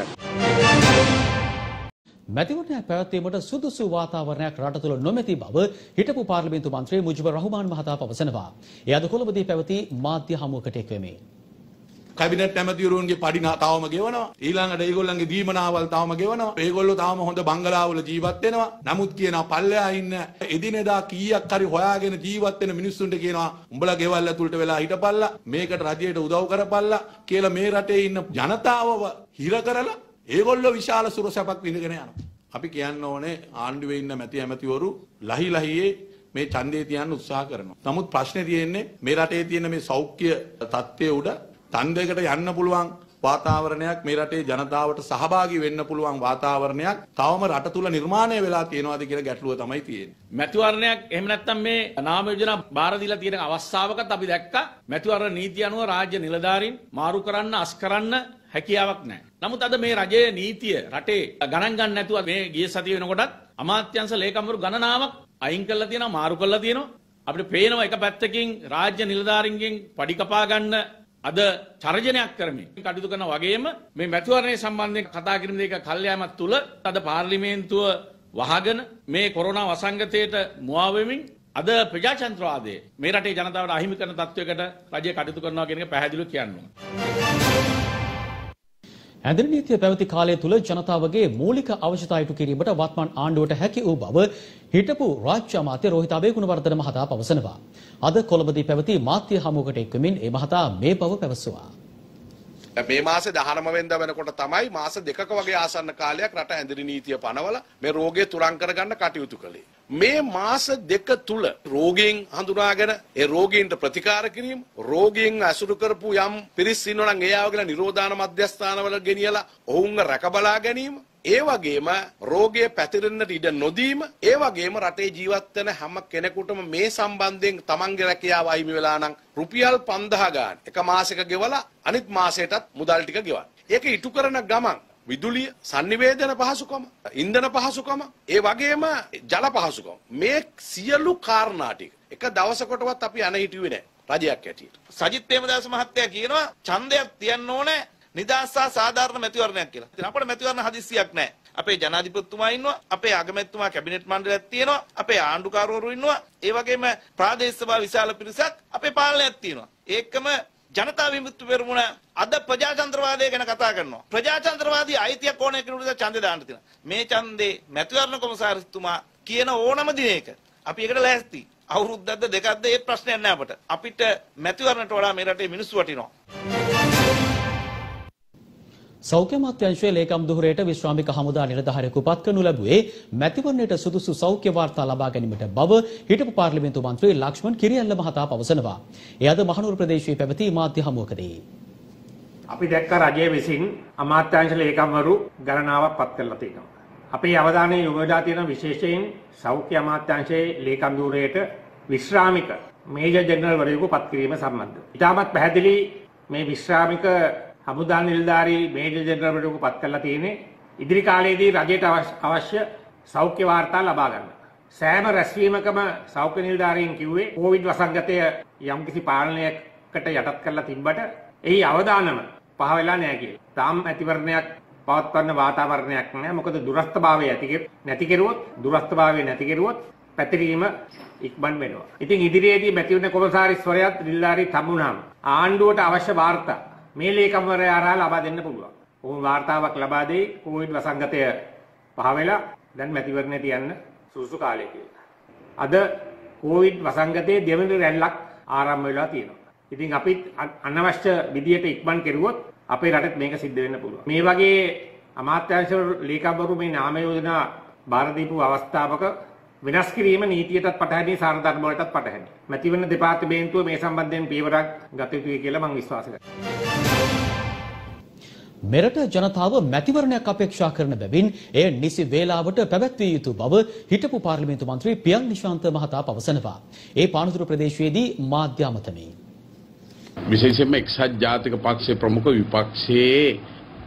S1: මැතිවරණයක් පැවැත්වීමට සුදුසු වාතාවරණයක් රට තුළ නොමැති බව හිටපු පාර්ලිමේන්තු මන්ත්‍රී මුජිබුර් රහ්මාන් මහතා පවසනවා. එය අද කොළඹදී පැවති මාධ්‍ය හමුවකට එක්වෙමින්.
S15: කැබිනට් ඇමතිවරුන්ගේ පඩි තවම ගෙවනවා. ඊළඟට ඒගොල්ලන්ගේ දීමනාවල් තවම ගෙවනවා. ඒගොල්ලෝ තාම හොඳ බංගලාවල ජීවත් වෙනවා. නමුත් කියනවා පල්ලෙහා ඉන්න එදිනෙදා කීයක් හරි හොයාගෙන ජීවත් වෙන මිනිස්සුන්ට කියනවා උඹලා ගෙවල් ඇතුළට වෙලා හිටපල්ලා. මේකට රජයට උදව් කරපල්ලා. කියලා මේ රටේ ඉන්න ජනතාවව හිර කරලා ඒගොල්ලෝ විශාල සුරසැපක් විඳගෙන යනවා. අපි කියන්න ඕනේ ආණ්ඩුවේ ඉන්න මැති ඇමතිවරු ලහි ලහියේ මේ ඡන්දේ තියන්න උත්සාහ කරනවා. නමුත් ප්‍රශ්නේ තියෙන්නේ මේ රටේ තියෙන මේ සෞඛ්‍ය තත්ත්වයේ උඩ තන්දයකට යන්න පුළුවන් වාතාවරණයක් මේ රටේ ජනතාවට සහභාගී වෙන්න පුළුවන් වාතාවරණයක් තවම රට තුල නිර්මාණය වෙලා තියෙනවාද කියන ගැටලුව තමයි තියෙන්නේ.
S16: මැතිවරණයක් එහෙම නැත්නම් මේ නාම යෝජනා බාර දීලා තියෙන අවස්ථාවකත් අපි දැක්කා මැතිවරණ නීතිය අනුව රාජ්‍ය නිලධාරීන් මාරු කරන්න අස් කරන්න හැකියාවක් නැහැ. නමුත් අද මේ රජයේ නීතිය රටේ ගණන් ගන්න නැතුව මේ ගිය සතිය වෙනකොටත් අමාත්‍යංශ ලේකම්වරු ගණනාවක් අයින් කරලා තියෙනවා මාරු කරලා තියෙනවා. අපිට පේනවා එක පැත්තකින් රාජ්‍ය නිලධාරීන්ගෙන් පඩි කපා ගන්න අද චර්ජනයක් කරමින් කටයුතු කරන වගේම මේ මැතිවරණය සම්බන්ධයෙන් කතා කිරීම දෙක කල්යාමත් තුල අද පාර්ලිමේන්තුව වහගෙන මේ කොරෝනා වසංගතයට මුවා වෙමින් අද ප්‍රජාතන්ත්‍රවාදයේ මේ රටේ ජනතාවට අහිමි කරන තත්වයකට රජය කටයුතු කරනවා කියන එක පැහැදිලිව කියන්න ඕනේ.
S1: ඇඳරි නීතිය පැවති කාලය තුල ජනතාවගේ මූලික අවශ්‍යතා ඉටු කිරීමට වත්මන් ආණ්ඩුවට හැකි වූ බව හිටපු රාජ්‍ය අමාත්‍ය රෝහිත අබේගුණවර්ධන මහතා පවසනවා. අද කොළඹදී පැවති මාධ්‍ය හමුවකට එක්වමින් ඒ මහතා මේ බව පැවසුවා.
S7: මේ මාසේ 19 වෙනිදා වෙනකොට තමයි මාස දෙකක වගේ ආසන්න කාලයක් රට ඇඳරි නීතිය පනවල මේ රෝගය තුරන් කරගන්න කටයුතු කළේ. මේ මාස දෙක තුල රෝගීන් හඳුනාගෙන ඒ රෝගීන්ට ප්‍රතිකාර කිරීම රෝගීන් ඇසුරු කරපු යම් පිරිස් ඉන්නවා නම් ඒ ආවගෙන නිරෝධාන මධ්‍යස්ථානවල ගෙනියලා ඔවුන්ව රැකබලා ගැනීම ඒ වගේම රෝගය පැතිරෙන්නට ඉඩ නොදීම ඒ වගේම රටේ ජීවත් වෙන හැම කෙනෙකුටම මේ සම්බන්ධයෙන් තමන්ගේ රැකියාව අයිමි වෙලා නම් රුපියල් 5000 ගන්න එක මාසයක ගෙවලා අනිත් මාසයටත් මුදල් ටික ගෙවන්න. ඒක ඉටු කරන ගමන් විදුලිය sannivedana පහසුකම ඉන්ධන පහසුකම ඒ වගේම ජල පහසුකම මේ සියලු කාරණා ටික එක දවසකටවත් අපි අන හිටියේ නැහැ රජයක් ඇටියට
S16: සජිත් ප්‍රේමදාස මහත්තයා කියනවා ඡන්දයක් තියන්න ඕනේ නිදහස් සහ සාධාරණ මැතිවරණයක් කියලා. ඉතින් අපේ මැතිවරණ හදිස්සියක් නැහැ. අපේ ජනාධිපතිතුමා ඉන්නවා අපේ අගමැතිතුමා කැබිනට් මණ්ඩලයක් තියෙනවා අපේ ආණ්ඩුකාරවරු ඉන්නවා ඒ වගේම ප්‍රාදේශ සභා විශාල පිරිසක් අපේ පාලනයක් තියෙනවා ඒකම ජනතා විමුක්ති පෙරමුණ අද ප්‍රජාතන්ත්‍රවාදය ගැන කතා කරනවා. ප්‍රජාතන්ත්‍රවාදී අයිතියක් ඕන කෙනෙකුට ඡන්දේ දාන්න තියෙනවා. මේ ඡන්දේ මැතිවරණ කොමසාරිස්තුමා කියන ඕනම දිනයක අපි ඒකට ලෑස්ති. අවුරුද්දක්ද දෙකක්ද ඒ ප්‍රශ්නයක් නෑ අපට. අපිට මැතිවරණට වඩා මේ රටේ මිනිස්සු වටිනවා.
S1: සෞඛ්‍ය අමාත්‍යාංශයේ ලේකම් දුහරයට විශ්‍රාමික හමුදා නිලධාරියෙකු පත් කරනු ලැබුවේ මැතිවරණයට සුදුසු සෞඛ්‍ය වාර්තා ලබා ගැනීමට බව හිටපු පාර්ලිමේන්තු මන්ත්‍රී ලක්ෂ්මන් කිරියල්ල මහතා පවසනවා. එය අද මහනුවර ප්‍රදේශයේ පැවති මාධ්‍ය හමුවකදී.
S17: අපි දැක්ක රජය විසින් අමාත්‍යාංශ ලේකම්වරු ගණනාවක් පත් කරලා තියෙනවා. අපේ අවධානය යොමු වෙලා තියෙන විශේෂයෙන් සෞඛ්‍ය අමාත්‍යාංශයේ ලේකම් ධූරයට විශ්‍රාමික මේජර් ජෙනරල් වරයෙකු පත් කිරීම සම්බන්ධව. ඉතාමත් පැහැදිලි මේ විශ්‍රාමික හමුදා නිලධාරී මේජර් ජෙනරල්වරයෙකු පත් කරලා තියෙන්නේ ඉදිරි කාලයේදී රජයට අවශ්‍ය සෞඛ්‍ය වාර්තා ලබා ගන්න. සෑම රැස්වීමකම සෞඛ්‍ය නිලධාරීන් කිව්වේ කොවිඩ් වසංගතය යම්කිසි පාලනයකට යටත් කරලා තිබ්බට එහි අවදානම පහ වෙලා නැහැ කියලා. තාම ඇතිවරණයක් පවත්වන්න වාතාවරණයක් නැහැ. මොකද දුරස්ථභාවය ඇති නැති කෙරුවොත් දුරස්ථභාවය නැති කෙරුවොත් පැතිරීම ඉක්මන් වෙනවා. ඉතින් ඉදිරියේදී මැතිවරණ කොමසාරිස්වරයාත් නිලධාරී තමුණාම ආණ්ඩුවට අවශ්‍ය වාර්තා මේ ලේකම්වරයා හරහා ලබා දෙන්න පුළුවන්. ඔහු වාර්තාවක් ලබා දෙයි කොවිඩ් වසංගතය පහ වෙලා දැන් මැතිවරණේ තියන්න සුසු කාලයක. අද කොවිඩ් වසංගතයේ දෙවෙනි රැල්ලක් ආරම්භ වෙලා තියෙනවා. ඉතින් අපිත් අනවශ්‍ය විදියට ඉක්මන් කෙරුවොත් අපේ රටෙත් මේක සිද්ධ වෙන්න පුළුවන්. මේ වගේ අමාත්‍යාංශ ලේකම්වරු මේ නාම යෝජනා බාර දීපු අවස්ථාවක වෙනස් කිරීම නීතියටත් පටහැනි සාරධර්ම වලටත් පටහැනි. මැතිවරණ දෙපාර්තමේන්තුව මේ සම්බන්ධයෙන් පියවරක් ගත යුතුයි කියලා මම විශ්වාස කරනවා.
S2: මෙරට ජනතාව මැතිවරණයක් අපේක්ෂා කරන බැවින් එය නිසි වේලාවට පැවැත්විය යුතු බව හිටපු පාර්ලිමේන්තු මන්ත්‍රී පියන් නිශාන්ත මහතා පවසනවා. ඒ පානදුර ප්‍රදේශයේදී මාධ්‍ය අමතමේ.
S18: විශේෂයෙන්ම එක්සත් ජාතික පක්ෂයේ ප්‍රමුඛ විපක්ෂයේ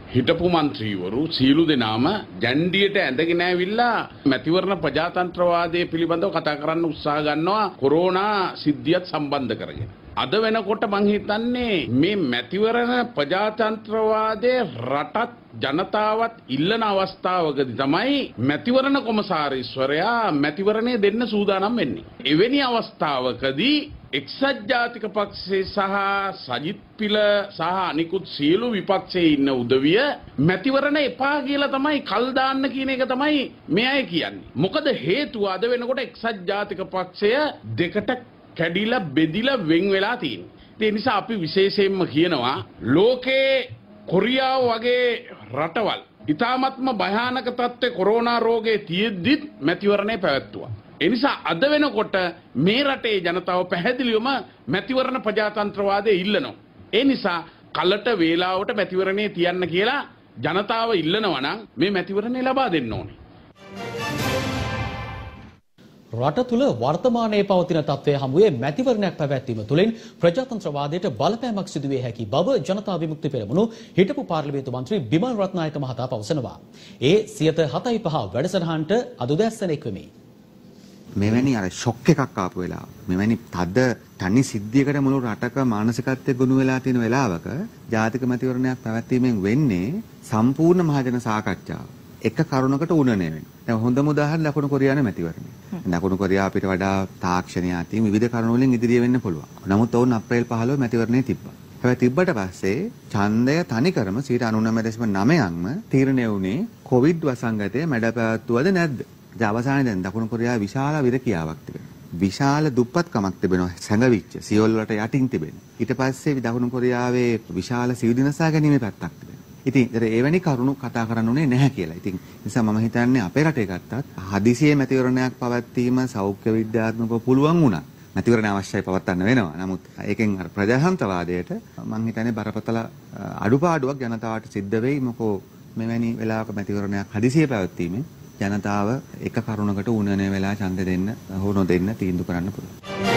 S18: හිටපු මන්ත්‍රීවරු සීලු දෙනාම ජැන්ඩියට ඇඳගෙන ඇවිල්ලා මැතිවරණ ප්‍රජාතන්ත්‍රවාදය පිළිබඳව කතා කරන්න උත්සාහ ගන්නවා කොරෝනා සිද්ධියත් සම්බන්ධ කරගෙන. අද වෙනකොට මං හිතන්නේ මේ මැතිවරණ ප්‍රජාතන්ත්‍රවාදයේ රටත් ජනතාවත් ඉල්ලන අවස්ථාවකදී තමයි මැතිවරණ කොමසාරිස්වරයා මැතිවරණය දෙන්න සූදානම් වෙන්නේ. එවැනි අවස්ථාවකදී එක්සත් ජාතික පක්ෂයේ සහ සජිත් පිල සහ අනිකුත් සියලු විපක්ෂයේ ඉන්න උදවිය මැතිවරණ එපා කියලා තමයි කල් දාන්න කියන එක තමයි මේ අය කියන්නේ. මොකද හේතුව අද වෙනකොට එක්සත් ජාතික පක්ෂය දෙකට කැඩිලා බෙදිලා වෙන් වෙලා තියෙන්නේ. ඒ නිසා අපි විශේෂයෙන්ම කියනවා ලෝකේ කොරියාව වගේ රටවල් ඉතාමත්ම භයානක තත්ත්වයේ කොරෝනා රෝගයේ තියෙද්දිත් මැතිවරණය පැවැත්තුවා. එනිසා අද වෙනකොට මේ රටේ ජනතාව පැහැදිලිවම මැතිවරණ ප්‍රජාතන්ත්‍රවාදය ඉල්ලනවා. ඒ නිසා කලට වේලාවට මැතිවරණය තියන්න කියලා ජනතාව ඉල්ලනවා නම් මේ මැතිවරණය ලබා දෙන්න ඕනේ.
S2: රට තුළ වර්තමානයේ පවතින තත්ත්වය හමුවේ මැතිවරණයක් පැවැත්වීම තුළින් ප්‍රජාතන්ත්‍රවාදයට බලපෑමක් සිදුවිය හැකි බව ජනතා විමුක්ති පෙරමුණු හිටපු පාර්ලිමේන්තු මන්ත්‍රී බිමල් රත්නායක මහතා පවසනවා. ඒ සියත 7.5 වැඩසටහනට අදුදැස්සන එක්වෙමි.
S19: මෙවැනි අර ෂොක් එකක් ආපු වෙලාව මෙවැනි තද තනි සිද්ධියකට මුළු රටක මානසිකත්වයේ ගොනු වෙලා තියෙන වෙලාවක ජාතික මැතිවරණයක් පැවැත්වීමෙන් වෙන්නේ සම්පූර්ණ මහජන සාකච්ඡාව එක කරුණකට උනනේ වෙන්නේ. දැන් හොඳම උදාහරණ දකුණු කොරියාවේ මැතිවරණය. දකුණු කොරියාව අපිට වඩා තාක්ෂණය අතින් විවිධ කරුණු වලින් ඉදිරිය වෙන්න පුළුවන්. නමුත් ඔවුන් අප්‍රේල් 15 මැතිවරණේ තිබ්බා. හැබැයි තිබ්බට පස්සේ ඡන්දය තනිකරම 99.9%ක්ම තීරණය වුණේ කොවිඩ් වසංගතය මැඩ පැවැත්වුවද නැද්ද? අවසානයේ දැන් දකුණු කොරියාව විශාල විරකියාවක් තිබෙනවා. විශාල දුප්පත්කමක් තිබෙනවා සැඟවිච්ච සියොල් වලට යටින් තිබෙන. ඊට පස්සේ දකුණු කොරියාවේ විශාල සිවිදිනසා ගැනීමේ පැත්තක් තිබෙනවා. ඉතින් ඒතර එවැනි කරුණු කතා කරන්න උනේ නැහැ කියලා. ඉතින් නිසා මම හිතන්නේ අපේ රටේ ගත්තත් හදිසියේ මැතිවරණයක් පවත්වීම සෞඛ්‍ය විද්‍යාත්මකව පුළුවන් වුණා. මැතිවරණ අවශ්‍යයි පවත්වන්න වෙනවා. නමුත් ඒකෙන් අර ප්‍රජාතන්ත්‍රවාදයට මම හිතන්නේ බරපතල අඩුපාඩුවක් ජනතාවට සිද්ධ වෙයි. මොකෝ මෙවැනි වෙලාවක මැතිවරණයක් හදිසියේ පැවැත්වීමෙන් ජනතාව එක කරුණකට උනන වෙලා ඡන්ද දෙන්න හෝ නොදෙන්න තීන්දුව කරන්න පුළුවන්.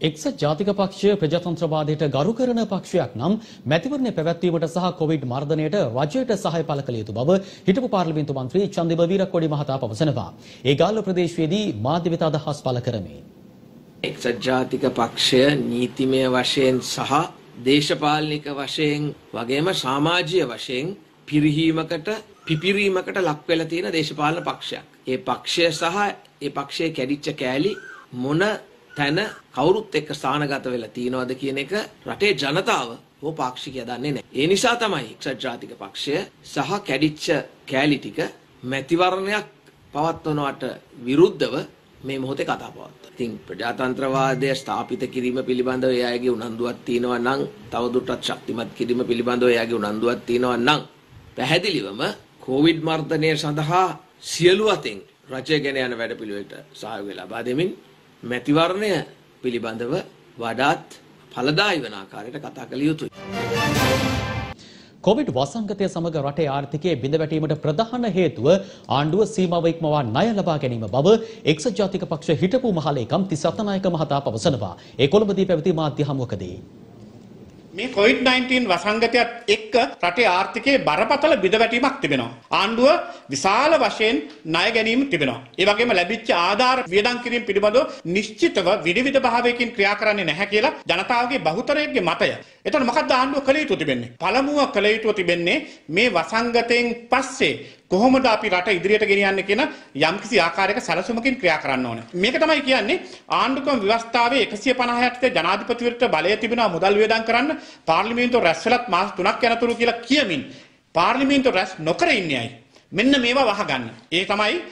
S2: එක්සත් ජාතික පක්ෂය ප්‍රජාතන්ත්‍රවාදයට ගරු කරන පක්ෂයක් නම් මැතිවරණය පැවැත්වීමට සහ කොවිඩ් මර්ධනයට රජයට සහාය පළ කළ යුතු බව හිටපු පාර්ලිමේන්තු මන්ත්‍රී චන්දිබ වීරකොඩි මහතා පවසනවා. ඒ ගාල්ල ප්‍රදේශයේදී මාධ්‍ය වෙත අදහස් පළ කරමින්
S20: එක්සත් ජාතික පක්ෂය නීතිමය වශයෙන් සහ දේශපාලනික වශයෙන් වගේම සමාජීය වශයෙන් පිරිහීමකට පිපිරීමකට ලක් වෙලා තියෙන දේශපාලන පක්ෂයක්. ඒ පක්ෂය සහ ඒ පක්ෂයේ කැඩිච්ච කෑලි මොන තැන කවුරුත් එක්ක ස්ථානගත වෙලා තියනවද කියන එක රටේ ජනතාව හෝ පාක්ෂිකයා දන්නේ නැහැ. ඒ නිසා තමයි එක්සත් ජාතික පක්ෂය සහ කැඩිච්ච කෑලි ටික මැතිවරණයක් පවත්වනවට විරුද්ධව මේ මොහොතේ කතා පවත්වනවා. ඉතින් ප්‍රජාතන්ත්‍රවාදය ස්ථාපිත කිරීම පිළිබඳව එයාගේ උනන්දුවක් තියෙනවා නම් තවදුරටත් ශක්තිමත් කිරීම පිළිබඳව එයාගේ උනන්දුවක් තියෙනවා නම් පැහැදිලිවම කොවිඩ් මර්ධනය සඳහා සියලු අතින් රජය ගෙන යන වැඩපිළිවෙලට සහයෝගය ලබා දෙමින් මැතිවරණය පිළිබඳව වඩාත් ඵලදායී වන ආකාරයට කතා කළ යුතුයි.
S2: කොවිඩ් වසංගතය සමග රටේ ආර්ථිකයේ බිඳවැටීමට ප්‍රධාන හේතුව ආණ්ඩුව සීමාව ඉක්මවා ණය ලබා ගැනීම බව එක්සත් ජාතික පක්ෂ හිටපු මහලේකම් තිසතනායක මහතා පවසනවා. ඒ කොළඹදී පැවති මාධ්‍ය හමුවකදී
S21: මේ COVID-19 වසංගතයත් එක්ක රටේ ආර්ථිකයේ බරපතල බිඳවැටීමක් තිබෙනවා. ආණ්ඩුව විශාල වශයෙන් ණය ගැනීම තිබෙනවා. ඒ වගේම ලැබිච්ච ආධාර වියදම් කිරීම පිළිබඳව නිශ්චිතව විවිධ භාවයකින් ක්‍රියා කරන්නේ නැහැ කියලා ජනතාවගේ බහුතරයකගේ මතය. එතකොට මොකක්ද ආණ්ඩුව කළ යුතු තිබෙන්නේ? පළමුව කළ යුතු තිබෙන්නේ මේ වසංගතයෙන් පස්සේ කොහොමද අපි රට ඉදිරියට ගෙනියන්නේ කියන යම්කිසි ආකාරයක සැලසුමකින් ක්‍රියා කරන්න ඕනේ. මේක තමයි කියන්නේ ආණ්ඩුක්‍රම ව්‍යවස්ථාවේ 150ට ජනාධිපතිවරට බලය තිබෙනවා මුදල් වියදම් කරන්න පාර්ලිමේන්තුව රැස් වෙලත් මාස 3ක් යනතුරු කියලා කියමින් පාර්ලිමේන්තුව රැස් නොකර ඉන්නේ අය. මෙන්න මේවා වහගන්න. ඒ තමයි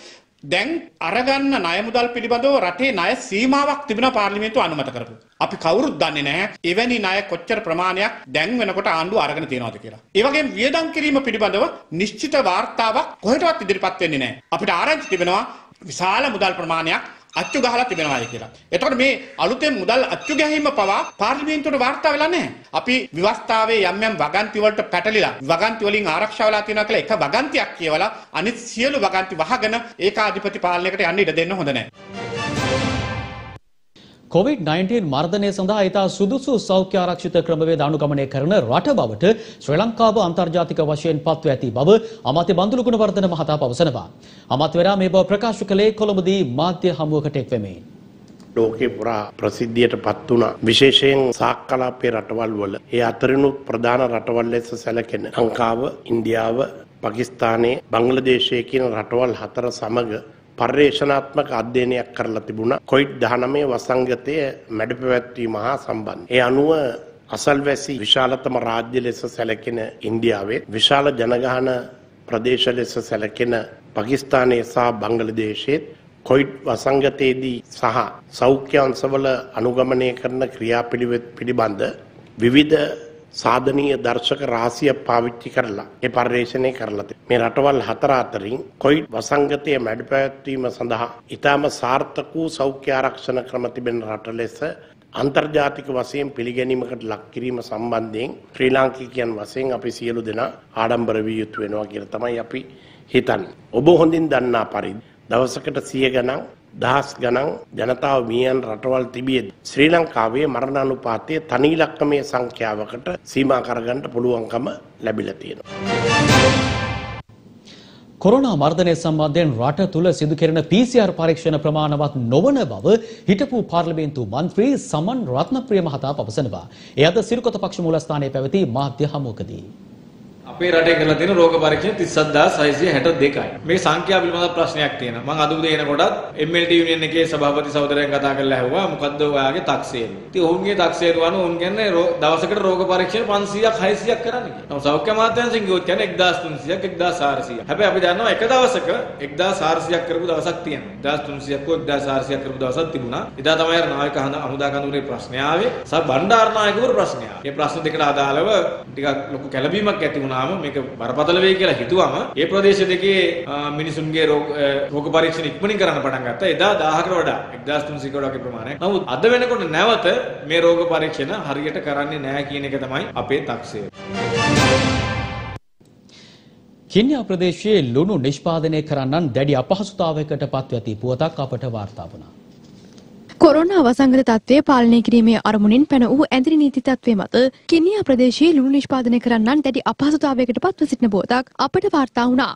S21: දැන් අරගන්න ණය මුදල් පිළිබඳව රටේ ණය සීමාවක් තිබෙන පාර්ලිමේන්තුව අනුමත කරපු. අපි කවුරුත් දන්නේ නැහැ එවැනි ණය කොච්චර ප්‍රමාණයක් දැන් වෙනකොට ආණ්ඩුව අරගෙන තියෙනවද කියලා. ඒ වගේම වියදම් කිරීම පිළිබඳව නිශ්චිත වාර්තාවක් කොහෙටවත් ඉදිරිපත් වෙන්නේ නැහැ. අපිට ආරංචි තිබෙනවා විශාල මුදල් ප්‍රමාණයක් අච්චු ගහලා තිබෙනවායි කියලා. එතකොට මේ අලුතෙන් මුදල් අච්චු ගැනීම පවා පාර්ලිමේන්තුවට වාර්තා වෙලා නැහැ. අපි විවස්ථාවේ යම් යම් වගන්ති වලට පැටලිලා වගන්ති වලින් ආරක්ෂා වෙලා තියෙනවා කියලා එක වගන්තියක් කියවලා අනිත් සියලු වගන්ති වහගෙන ඒකාධිපති පාලනයකට යන්න ඉඩ දෙන්න හොඳ නැහැ.
S1: COVID-19 මර්ධනය සඳහා ඉතා සුදුසු සෞඛ්‍ය ආරක්ෂිත ක්‍රමවේද අනුගමනය කරන රට බවට ශ්‍රී ලංකාව අන්තර්ජාතික වශයෙන් පත්ව ඇති බව අමාත්‍ය බන්දුලු ගුණවර්ධන මහතා පවසනවා. අමාත්‍යවරයා මේ බව ප්‍රකාශ කළේ කොළඹදී මාධ්‍ය හමුවකට එක්වෙමින්.
S22: ලෝකේ පුරා ප්‍රසිද්ධියට පත් වුණා විශේෂයෙන් සාක්කලාපයේ රටවල් වල ඒ අතරිනුත් ප්‍රධාන රටවල් ලෙස සැලකෙන ලංකාව ඉන්දියාව පාකිස්තානයේ බංග්ලාදේශය කියන රටවල් හතර සමග පර්යේෂණාත්මක අධ්‍යයනයක් කරලා තිබුණා කොයිඩ් 19 වසංගතය මැඩ පැවැත්වීම හා සම්බන්ධ. ඒ අනුව අසල්වැසි විශාලතම රාජ්‍ය ලෙස සැලකෙන ඉන්දියාවේ විශාල ජනගහන ප්‍රදේශ ලෙස සැලකෙන පාකිස්තානයේ සහ බංග්ලාදේශයේ කොයිඩ් වසංගතයේදී සහ සෞඛ්‍ය අංශවල අනුගමනය කරන ක්‍රියාපිළිවෙත් පිළිබඳ විවිධ සාධනීය දර්ශක රාශියක් පාවිච්චි කරලා ඒ පර්යේෂණය කරලා තියෙනවා. මේ රටවල් හතර අතරින් කොයිඩ් වසංගතය මැඩ පැවැත්වීම සඳහා ඊටම සාර්ථක වූ සෞඛ්‍ය ආරක්ෂණ ක්‍රම තිබෙන රට ලෙස අන්තර්ජාතික වශයෙන් පිළිගැනීමකට ලක් කිරීම සම්බන්ධයෙන් ශ්‍රී ලාංකිකයන් වශයෙන් අපි සියලු දෙනා ආඩම්බර විය යුතු වෙනවා කියලා තමයි අපි හිතන්නේ. ඔබ හොඳින් දන්නා පරිදි දවසකට සිය ගණන් දහස් ගණන් ජනතාව මියන් රටවල් තිබියදී ශ්‍රී ලංකාවේ මරණ අනුපාතය තනි ඉලක්කමේ සංඛ්‍යාවකට සීමා කරගන්න පුළුවන්කම ලැබිලා තියෙනවා.
S1: කොරෝනා මර්ධනය සම්බන්ධයෙන් රට තුළ සිදු කෙරෙන PCR පරීක්ෂණ ප්‍රමාණවත් නොවන බව හිටපු පාර්ලිමේන්තු මන්ත්‍රී සමන් රත්නප්‍රිය මහතා පවසනවා. එය අද සිරිකොත පක්ෂ මූලස්ථානයේ පැවති මාධ්‍ය හමුවකදී.
S23: අපේ රටේ කරලා තියෙන රෝග පරීක්ෂණ 37662යි. මේ සංඛ්‍යා පිළිබඳ ප්‍රශ්නයක් තියෙනවා. මම අද උදේ එනකොටත් MLT යුනියන් එකේ සභාපති සහෝදරයන් කතා කරලා ඇහුවා මොකද්ද ඔයාගේ තක්සේරු. ඉතින් ඔවුන්ගේ තක්සේරු අනුව ඔවුන් කියන්නේ දවසකට රෝග පරීක්ෂණ 500ක් 600ක් කරන්න කියලා. නමුත් සෞඛ්‍ය අමාත්‍යාංශයෙන් කිව්වොත් කියන්නේ 1300ක් 1400ක්. හැබැයි අපි දන්නවා එක දවසක 1400ක් කරපු දවසක් තියෙනවා. 1300ක් හෝ 1400ක් කරපු දවසක් තිබුණා. එදා තමයි අර නායක හමුදා කඳුරේ ප්‍රශ්නය ආවේ. සබ් බණ්ඩාරනායකවරු ප්‍රශ්නය ආවේ. මේ ප්‍රශ්න දෙකට අදාළව ටිකක් ලොකු කැළඹීමක් ඇති වුණා. වුණාම මේක බරපතල වෙයි කියලා හිතුවම ඒ ප්‍රදේශ දෙකේ මිනිසුන්ගේ රෝග පරීක්ෂණ ඉක්මනින් කරන්න පටන් ගත්තා. එදා 1000කට වඩා 1300කට වගේ ප්‍රමාණයක්. නමුත් අද වෙනකොට නැවත මේ රෝග පරීක්ෂණ හරියට කරන්නේ නැහැ කියන එක තමයි අපේ තක්සේර.
S1: කින්යා ප්‍රදේශයේ ලුණු නිෂ්පාදනය කරන්නන් දැඩි අපහසුතාවයකට පත්ව ඇති පුවතක් අපට වාර්තා වුණා.
S3: කොරෝනා වසංගත තත්ත්වය පාලනය කිරීමේ අරමුණින් පැන වූ ඇඳරි නීති තත්ත්වය මත කිනියා ප්‍රදේශයේ ලුණු නිෂ්පාදනය කරන්නන් දැඩි අපහසුතාවයකට පත්ව සිටින බෝතක් අපට වාර්තා වුණා.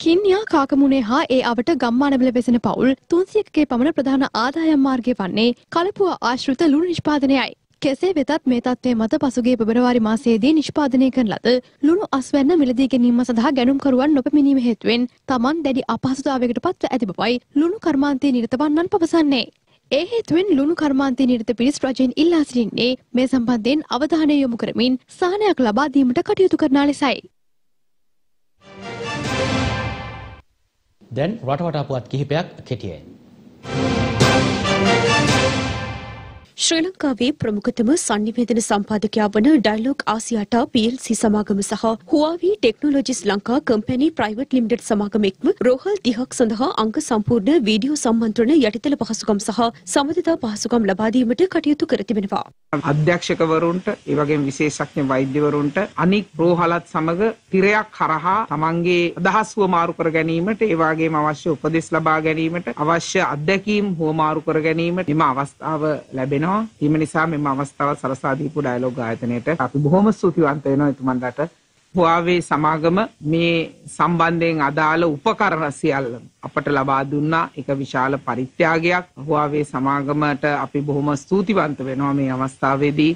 S3: කින්යා කාකමුණේ හා ඒ අවට ගම්මානවල වෙසෙන පවුල් තුන්සියකගේ පමණ ප්‍රධාන ආදායම් මාර්ගය වන්නේ කලපුව ආශ්‍රිත ලුණු නිෂ්පාදනයයි. කෙසේ වෙතත් මේ තත්ත්වය මත පසුගිය පෙබරවාරි මාසයේදී නිෂ්පාදනය කරන ලද ලුණු අස්වැන්න මිලදී ගැනීම සඳහා ගැනුම්කරුවන් නොපැමිණීම හේතුවෙන් තමන් දැඩි අපහසුතාවයකට පත්ව ඇති බවයි ලුණු කර්මාන්තයේ නිරත වන්නන් පවසන්නේ. ඒ හේතුවෙන් ලුණු කර්මාන්තයේ නිරත පිරිස් රජයෙන් ඉල්ලා සිටින්නේ මේ සම්බන්ධයෙන් අවධානය යොමු කරමින් සහනයක් ලබා දීමට කටයුතු කරන ලෙසයි.
S1: දැන් රටවටා පුවත් කිහිපයක් කෙටියෙන්.
S9: ශ්‍රී ලංකාවේ ප්‍රමුඛතම සංනිවේදන සම්පාදකයා වන ඩයිලොග් ආසියාටා PLC සමාගම සහ Huawei technologies Lanka company private limited සමාගම එක්ව රෝහල් 30ක් සඳහා අංග සම්පූර්ණ වීඩියෝ සම්මන්ත්‍රණ යටිතල පහසුකම් සහ සමදතා පහසුකම් ලබා දීමට කටයුතු කර තිබෙනවා.
S24: අධ්‍යක්ෂකවරුන්ට ඒ වගේම විශේෂඥ වෛද්‍යවරුන්ට අනික් රෝහලත් සමග තිරයක් කරහා තමන්ගේ අදහස් හුවමාරු කර ගැනීමට ඒ වගේම අවශ්‍ය උපදෙස් ලබා ගැනීමට අවශ්‍ය අත්දැකීම් හුවමාරු කර ගැනීමට මෙම අවස්ථාව ලැබෙනවා. වෙනවා. ඊම නිසා මෙම අවස්ථාව සලසා දීපු ඩයලොග් ආයතනයට අපි බොහොම ස්තුතිවන්ත වෙනවා එතුමන්ලට. හුවාවේ සමාගම මේ සම්බන්ධයෙන් අදාළ උපකරණ සියල්ල අපට ලබා දුන්නා. එක විශාල පරිත්‍යාගයක්. හුවාවේ සමාගමට අපි බොහොම ස්තුතිවන්ත වෙනවා මේ අවස්ථාවේදී.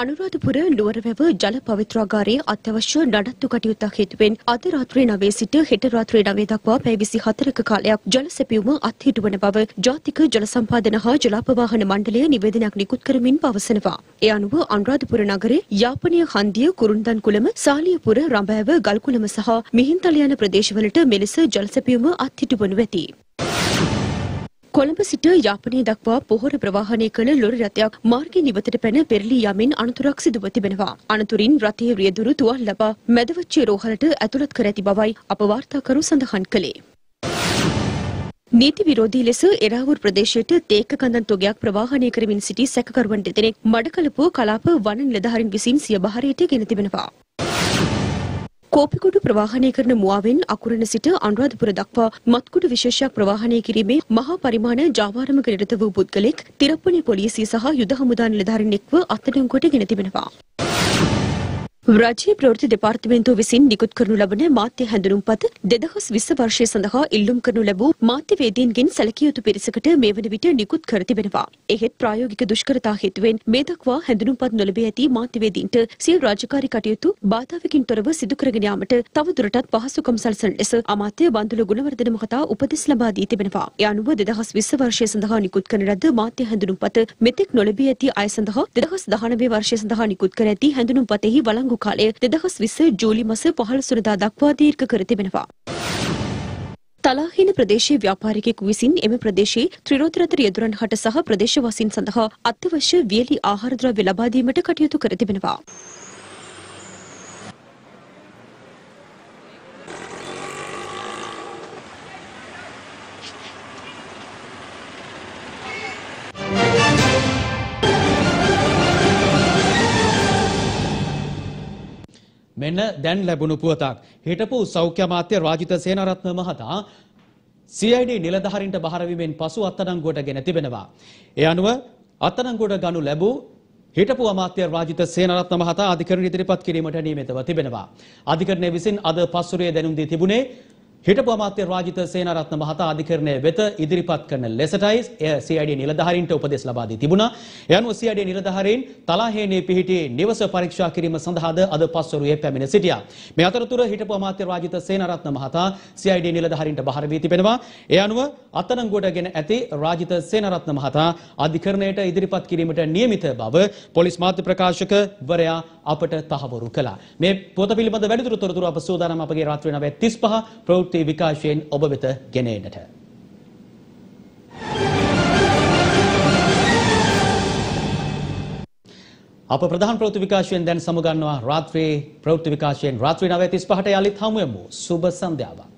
S9: අනුරාධපුර නුවරවැව ජල පවිත්‍රාගාරයේ අත්‍යවශ්‍ය නඩත්තු කටයුත්තක් හේතුවෙන් අද රාත්‍රී 9 සිට හෙට රාත්‍රී 9 දක්වා පැය 24ක කාලයක් ජල සැපයුම අත්හිටුවන බව ජාතික ජල සම්පාදන හා ජලාපවාහන මණ්ඩලය නිවේදනයක් නිකුත් කරමින් පවසනවා. ඒ අනුව අනුරාධපුර නගරේ යාපනීය හන්දිය කුරුන්දන් කුලම සාලියපුර රඹෑව ගල්කුලම සහ මිහින්තල යන ප්‍රදේශවලට මෙලෙස ජල සැපයුම අත්හිටුවනු ඇති. කොළඹ සිට යාපනය දක්වා පොහොර ප්‍රවාහනය කළ ලොරි රථයක් මාර්ගය නිවතට පැන පෙරලී යමින් අනතුරක් සිදුව තිබෙනවා. අනතුරින් රථයේ රියදුරු තුවල් ලබා මැදවච්චේ රෝහලට ඇතුළත් කර ඇති බවයි අප වාර්තාකරු සඳහන් කළේ. නීති විරෝධී ලෙස එරාවුර් ප්‍රදේශයට තේක කඳන් තොගයක් ප්‍රවාහනය කරමින් සිටි සැකකරුවන් දෙදෙනෙක් මඩකලපුව කලාප වන නිලධාරීන් විසින් සිය බහරයට ගෙන තිබෙනවා. කෝපිකුඩු ප්‍රවාහනය කරන මුවාවෙන් අකුරණ සිට අනුරාධපුර දක්වා මත්කුඩු විශේෂයක් ප්‍රවාහනය කිරීමේ මහා පරිමාණ ජාවාරමක නිරත වූ පුද්ගලෙක් තිරප්පුණේ පොලිසිය සහ යුද හමුදා නිලධාරීන් එක්ව අත්අඩංගුවට ගෙන තිබෙනවා. රජයේ ප්‍රවෘත්ති දෙපාර්තමේන්තුව විසින් නිකුත් කරනු ලබන මාධ්‍ය හැඳුනුම්පත දෙදහස් විස්ස වර්ෂය සඳහා ඉල්ලුම් කරනු ලැබූ මාධ්‍යවේදීන්ගෙන් සැලකිය යුතු පිරිසකට මේ වන විට නිකුත් කර තිබෙනවා. එහෙත් ප්‍රායෝගික දුෂ්කරතා හේතුවෙන් මේ දක්වා හැඳුනුම්පත් නොලැබී ඇති මාධ්‍යවේදීන්ට සියලු රාජකාරී කටයුතු බාධාවකින් තොරව සිදු කරගෙන යාමට තවදුරටත් පහසුකම් සලසන ලෙස අමාත්‍ය බන්දුල ගුණවර්ධන මහතා උපදෙස් ලබා දී තිබෙනවා. ඒ අනුව දෙදහස් විස්ස වර්ෂය සඳහා නිකුත් කරන ලද මාධ්‍ය හැඳුනුම්පත මෙතෙක් නොලැබී ඇති අය සඳහා දෙදහස් දහනවේ වර්ෂය සඳහා නිකුත් කර ඇති හැඳුනුම්පතෙහි වළංගු කාලය දෙදහස් විස්ස ජූලි මස පහළසුනදා දක්වා දීර්ඝ කර තිබෙනවා. තලාහින ප්‍රදේශයේ ව්‍යාපාරිකයෙකු විසින් එම ප්‍රදේශයේ ත්‍රිරෝතරතර යදුරන් හට සහ ප්‍රදේශවාසීන් සඳහා අත්‍යවශ්‍ය වියලි ආහාර ද්‍රව්‍ය ලබා දීමට කටයුතු කර තිබෙනවා.
S2: මෙන්න දැන් ලැබුණු පුවතක්. හිටපු සෞඛ්‍ය අමාත්‍ය රාජිත සේනාරත්න මහතා CID නිලධාරීන්ට බහරවීමෙන් පසු අත්අඩංගුවට ගෙන තිබෙනවා. ඒ අනුව අත්අඩංගුවට ගනු ලැබූ හිටපු අමාත්‍ය රාජිත සේනාරත්න මහතා අධිකරණ ඉදිරිපත් කිරීමට නියමිතව තිබෙනවා. අධිකරණය විසින් අද පස්වරුවේ දැනුම් දී තිබුණේ හිටපු අමාත්‍ය රාජිත සේනාරත්න මහතා අධිකරණය වෙත ඉදිරිපත් කරන ලෙසටයි එය CID නිලධාරීන්ට උපදෙස් ලබා දී තිබුණා. ඒ අනුව CID නිලධාරීන් තලාහේනේ පිහිටි නිවස පරීක්ෂා කිරීම සඳහාද අද පස්වරුවේ පැමිණ සිටියා. මේ අතරතුර හිටපු අමාත්‍ය රාජිත සේනාරත්න මහතා CID නිලධාරීන්ට බහර වී තිබෙනවා. ඒ අනුව අත්අඩංගුවටගෙන ඇති රාජිත සේනාරත්න මහතා අධිකරණයට ඉදිරිපත් කිරීමට නියමිත බව පොලිස් මාධ්‍ය ප්‍රකාශක වරයා අපට තහවුරු කළා. මේ පොත පිළිබඳ වැඩිදුර තොරතුරු අප සූදානම් අපගේ රාත්‍රී 9:35 ප්‍රවෘත්ති විකාශයෙන් ඔබ වෙත ගෙන එන්නට. අප ප්‍රධාන ප්‍රවෘත්ති විකාශයෙන් දැන් සමුගන්නවා රාත්‍රී ප්‍රවෘත්ති විකාශයෙන් රාත්‍රී 9:35ට යලිත් හමු වෙමු. සුබ සන්ධ්‍යාවක්.